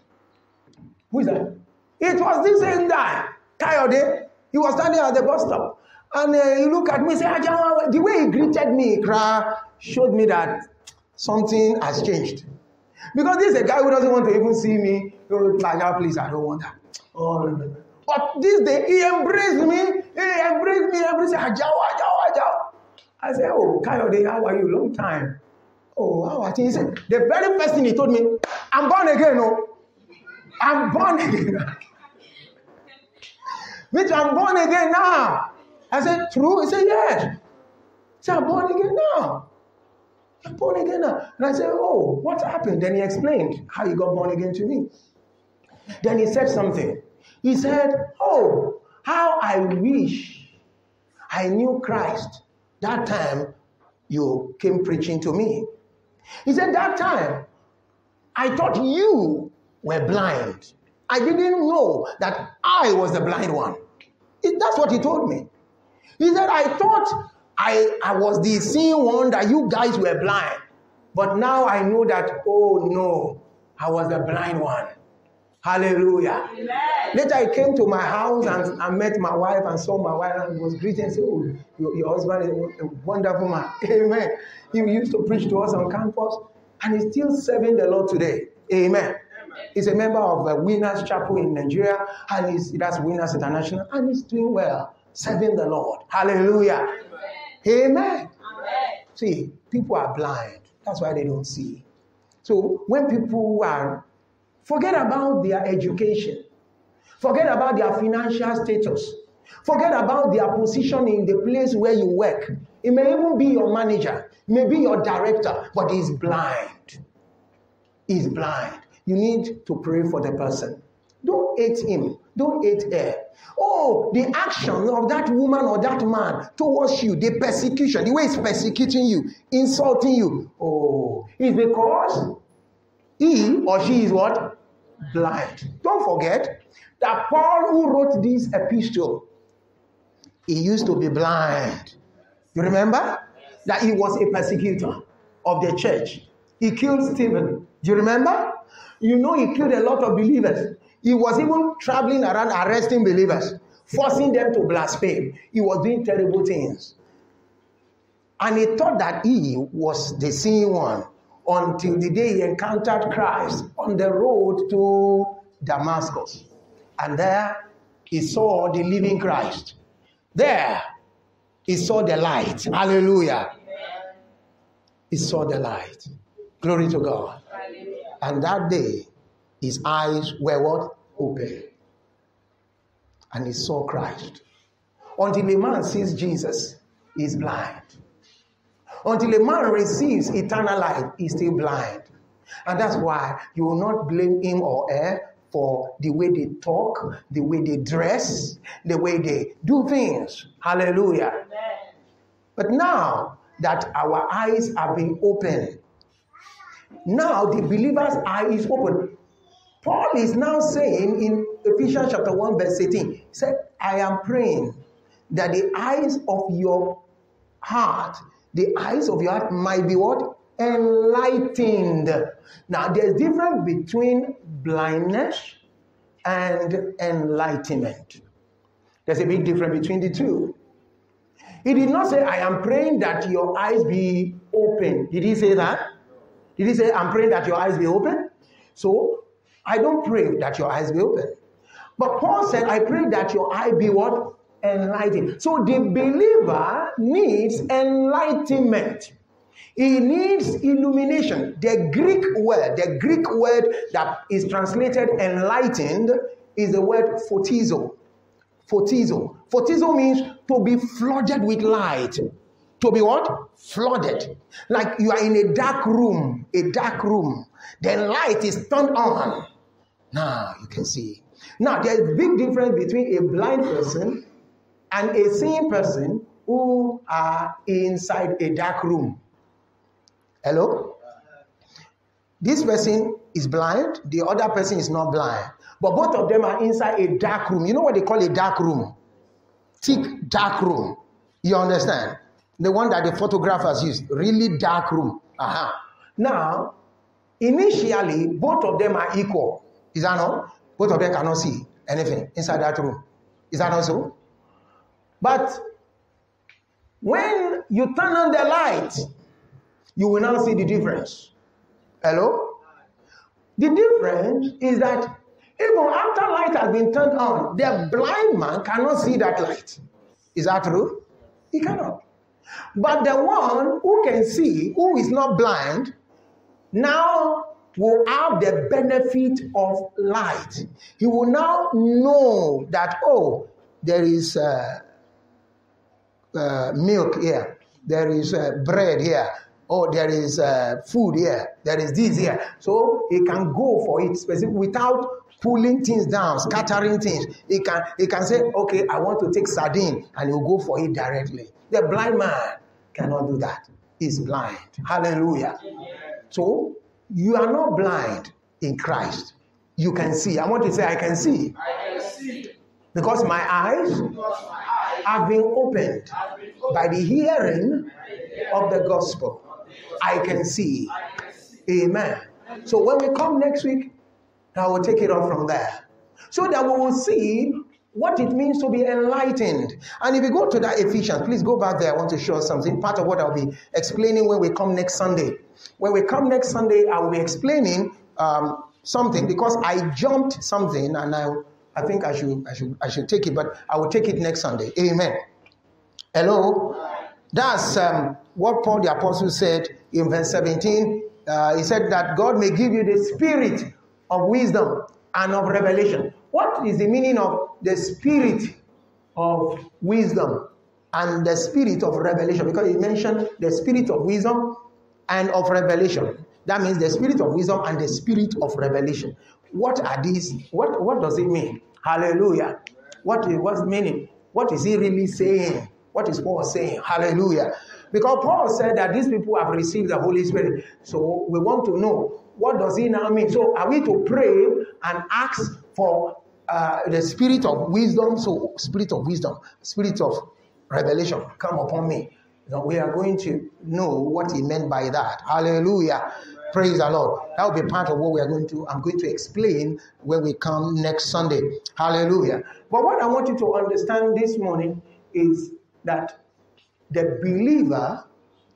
Who is that? It was this same guy, Kayode. He was standing at the bus stop. And uh, he looked at me, say Ajao, the way he greeted me, cry, showed me that something has changed. Because this is a guy who doesn't want to even see me. Oh, please, I don't want that. Oh, But this day, he embraced me. He embraced me. Embraced me. Ajao, ajao, ajao. I said, oh, Kayode, how are you? Long time. Oh, how are you? Said, the very first thing he told me, I'm born again, no. I'm born again. (laughs) Which I'm born again now. I said, true? He said, yes. He said, I'm born again now. I'm born again now. And I said, Oh, what happened? Then he explained how he got born again to me. Then he said something. He said, Oh, how I wish I knew Christ that time you came preaching to me. He said, That time, I thought you were blind. I didn't know that I was the blind one. That's what he told me. He said, I thought I, I was the seeing one that you guys were blind. But now I know that, oh no, I was the blind one. Hallelujah. Amen. Later I came to my house and I met my wife and saw my wife and was greeting and said, Oh, your, your husband is a wonderful man. (laughs) Amen. He used to preach to us on campus and he's still serving the Lord today. Amen. He's a member of the Winners Chapel in Nigeria and he's, that's Winners International and he's doing well, serving the Lord. Hallelujah. Amen. Amen. See, people are blind. That's why they don't see. So when people are Forget about their education. Forget about their financial status. Forget about their position in the place where you work. It may even be your manager, it may be your director, but he's blind. He's blind. You need to pray for the person. Don't hate him. Don't hate her. Oh, the action of that woman or that man towards you, the persecution, the way it's persecuting you, insulting you. Oh, it's because he or she is what? blind. Don't forget that Paul, who wrote this epistle, he used to be blind. You remember? That he was a persecutor of the church. He killed Stephen. Do you remember? You know, he killed a lot of believers. He was even traveling around arresting believers, forcing them to blaspheme. He was doing terrible things. And he thought that he was the seeing one until the day he encountered Christ on the road to Damascus. And there he saw the living Christ. There he saw the light. Hallelujah. He saw the light. Glory to God. And that day his eyes were what? Open. And he saw Christ. Until a man sees Jesus, he's blind. Until a man receives eternal life, he's still blind. And that's why you will not blame him or her for the way they talk, the way they dress, the way they do things. Hallelujah. Amen. But now that our eyes have been opened, now the believer's eye is open. Paul is now saying in Ephesians chapter 1, verse 18, he said, I am praying that the eyes of your heart the eyes of your heart might be what? Enlightened. Now, there's difference between blindness and enlightenment. There's a big difference between the two. He did not say, I am praying that your eyes be open. Did he say that? Did he say, I'm praying that your eyes be open? So, I don't pray that your eyes be open. But Paul said, I pray that your eye be what? enlightened. So the believer needs enlightenment. He needs illumination. The Greek word, the Greek word that is translated enlightened is the word photizo. Photizo. Photizo means to be flooded with light. To be what? Flooded. Like you are in a dark room, a dark room. The light is turned on. Now you can see. Now there's a big difference between a blind person and a seeing person who are inside a dark room. Hello? This person is blind, the other person is not blind. But both of them are inside a dark room. You know what they call a dark room? Thick, dark room. You understand? The one that the photographers use. Really dark room. Uh-huh. Now, initially, both of them are equal. Is that not? Both of them cannot see anything inside that room. Is that not so? But when you turn on the light, you will now see the difference. Hello? The difference is that even after light has been turned on, the blind man cannot see that light. Is that true? He cannot. But the one who can see, who is not blind, now will have the benefit of light. He will now know that, oh, there is. Uh, uh, milk here, there is uh, bread here, or there is uh, food here, there is this here. So he can go for it without pulling things down, scattering things. He can he can say, okay, I want to take sardine, and he'll go for it directly. The blind man cannot do that. He's blind. Hallelujah. So you are not blind in Christ. You can see. I want to say, I can see. I can see. Because my eyes have been opened by the hearing of the gospel. I can see. Amen. So when we come next week, I will take it off from there. So that we will see what it means to be enlightened. And if you go to that Ephesians, please go back there. I want to show something. Part of what I'll be explaining when we come next Sunday. When we come next Sunday, I will be explaining um, something because I jumped something and I, I think I should, I, should, I should take it, but I will take it next Sunday. Amen. Hello? That's um, what Paul the Apostle said in verse 17. Uh, he said that God may give you the spirit of wisdom and of revelation. What is the meaning of the spirit of wisdom and the spirit of revelation? Because he mentioned the spirit of wisdom and of revelation. That means the spirit of wisdom and the spirit of revelation. What are these? What, what does it mean? Hallelujah. What is what's meaning? What is he really saying? What is Paul saying? Hallelujah. Because Paul said that these people have received the Holy Spirit. So we want to know what does he now mean? So are we to pray and ask for uh, the spirit of wisdom? So spirit of wisdom, spirit of revelation, come upon me. Now we are going to know what he meant by that. Hallelujah. Praise the Lord. That will be part of what we are going to, I'm going to explain when we come next Sunday. Hallelujah. But what I want you to understand this morning is that the believer,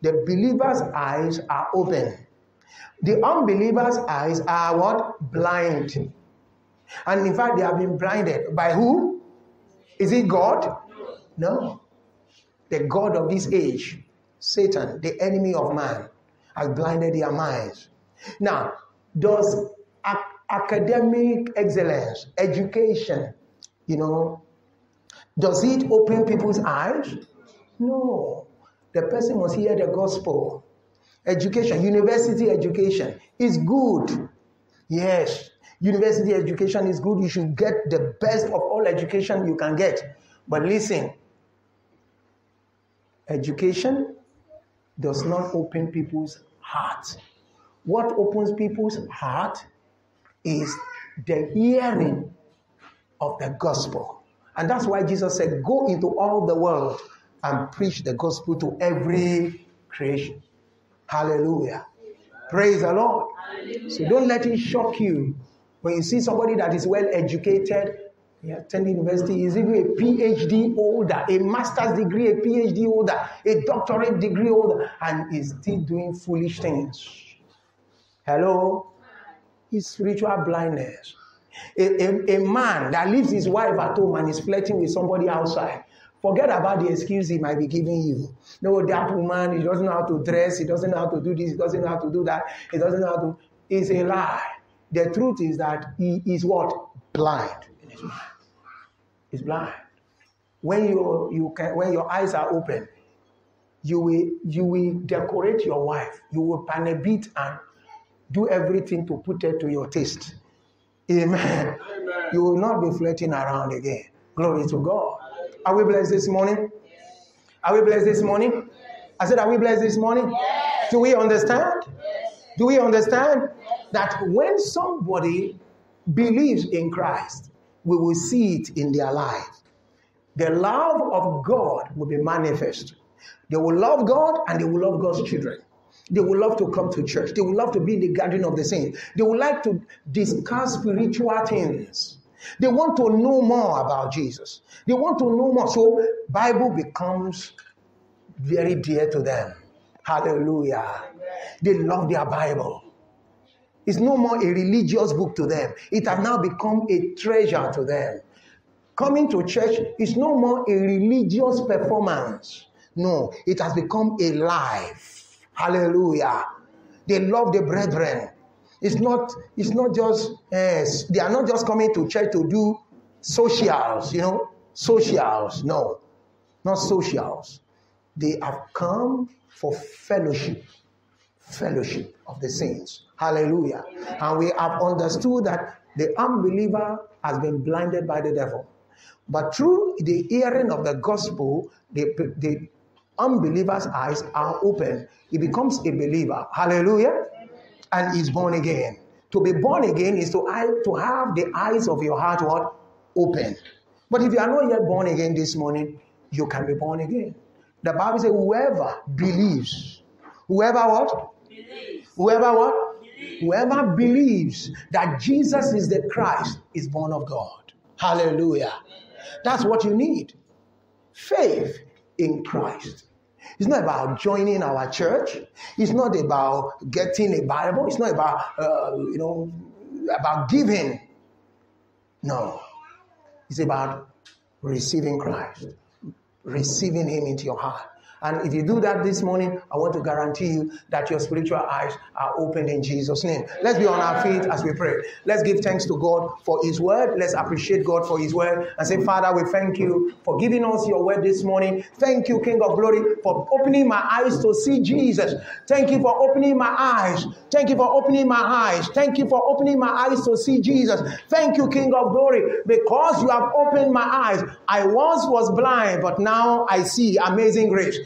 the believer's eyes are open. The unbeliever's eyes are what? Blind. And in fact, they have been blinded. By who? Is it God? No. The God of this age, Satan, the enemy of man, has blinded their minds. Now, does ac- academic excellence, education, you know, does it open people's eyes? No. The person must hear the gospel. Education, university education is good. Yes, university education is good. You should get the best of all education you can get. But listen, education does not open people's hearts. What opens people's heart is the hearing of the gospel. And that's why Jesus said, Go into all the world and preach the gospel to every creation. Hallelujah. Praise the Lord. So don't let it shock you when you see somebody that is well educated, he attended university, is even a PhD holder, a master's degree, a PhD holder, a doctorate degree holder, and is still doing foolish things. Hello? It's spiritual blindness. A, a, a man that leaves his wife at home and is flirting with somebody outside, forget about the excuse he might be giving you. No, that woman, he doesn't know how to dress, he doesn't know how to do this, he doesn't know how to do that, he doesn't know how to. It's a lie. The truth is that he is what? Blind in his mind. He's blind. When you, you can, when your eyes are open, you will, you will decorate your wife. You will pan a bit and do everything to put her to your taste. Amen. Amen. You will not be flirting around again. Glory to God. Are we blessed this morning? Are we blessed this morning? I said, Are we blessed this morning? Do we understand? Do we understand that when somebody believes in Christ, we will see it in their life? The love of God will be manifest. They will love God and they will love God's children. They will love to come to church. They will love to be in the garden of the saints. They would like to discuss spiritual things. They want to know more about Jesus. They want to know more. So Bible becomes very dear to them. Hallelujah. They love their Bible. It's no more a religious book to them. It has now become a treasure to them. Coming to church is no more a religious performance. No, it has become a life. Hallelujah. They love the brethren. It's not, it's not just, uh, they are not just coming to church to do socials, you know, socials. No, not socials. They have come for fellowship, fellowship of the saints. Hallelujah. And we have understood that the unbeliever has been blinded by the devil. But through the hearing of the gospel, the, they unbeliever's eyes are open. He becomes a believer. Hallelujah. And is born again. To be born again is to, to have the eyes of your heart what? Open. But if you are not yet born again this morning, you can be born again. The Bible says, whoever believes, whoever what? Whoever what? Whoever believes that Jesus is the Christ is born of God. Hallelujah. That's what you need. Faith in Christ. It's not about joining our church. It's not about getting a Bible. It's not about, uh, you know, about giving. No. It's about receiving Christ, receiving Him into your heart. And if you do that this morning, I want to guarantee you that your spiritual eyes are opened in Jesus' name. Let's be on our feet as we pray. Let's give thanks to God for His word. Let's appreciate God for His word and say, Father, we thank you for giving us your word this morning. Thank you, King of Glory, for opening my eyes to see Jesus. Thank you for opening my eyes. Thank you for opening my eyes. Thank you for opening my eyes to see Jesus. Thank you, King of Glory, because you have opened my eyes. I once was blind, but now I see amazing grace.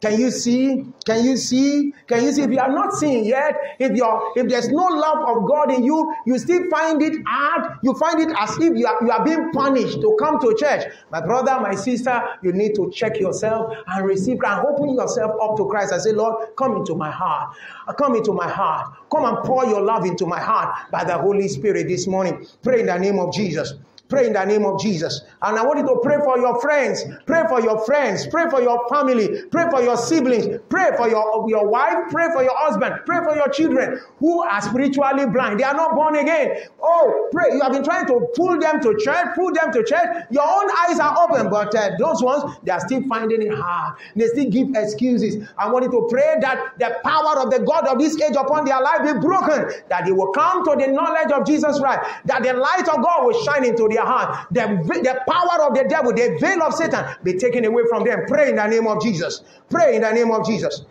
Can you see? Can you see? Can you see? If you are not seeing yet, if you're if there's no love of God in you, you still find it hard. You find it as if you are you are being punished to come to church. My brother, my sister, you need to check yourself and receive and open yourself up to Christ and say, Lord, come into my heart. Come into my heart. Come and pour your love into my heart by the Holy Spirit this morning. Pray in the name of Jesus. Pray in the name of Jesus. And I want you to pray for your friends. Pray for your friends. Pray for your family. Pray for your siblings. Pray for your, your wife. Pray for your husband. Pray for your children who are spiritually blind. They are not born again. Oh, pray. You have been trying to pull them to church, pull them to church. Your own eyes are open, but uh, those ones, they are still finding it hard. They still give excuses. I want you to pray that the power of the God of this age upon their life be broken, that they will come to the knowledge of Jesus Christ, that the light of God will shine into their their heart. The, the power of the devil, the veil of Satan be taken away from them. Pray in the name of Jesus. Pray in the name of Jesus.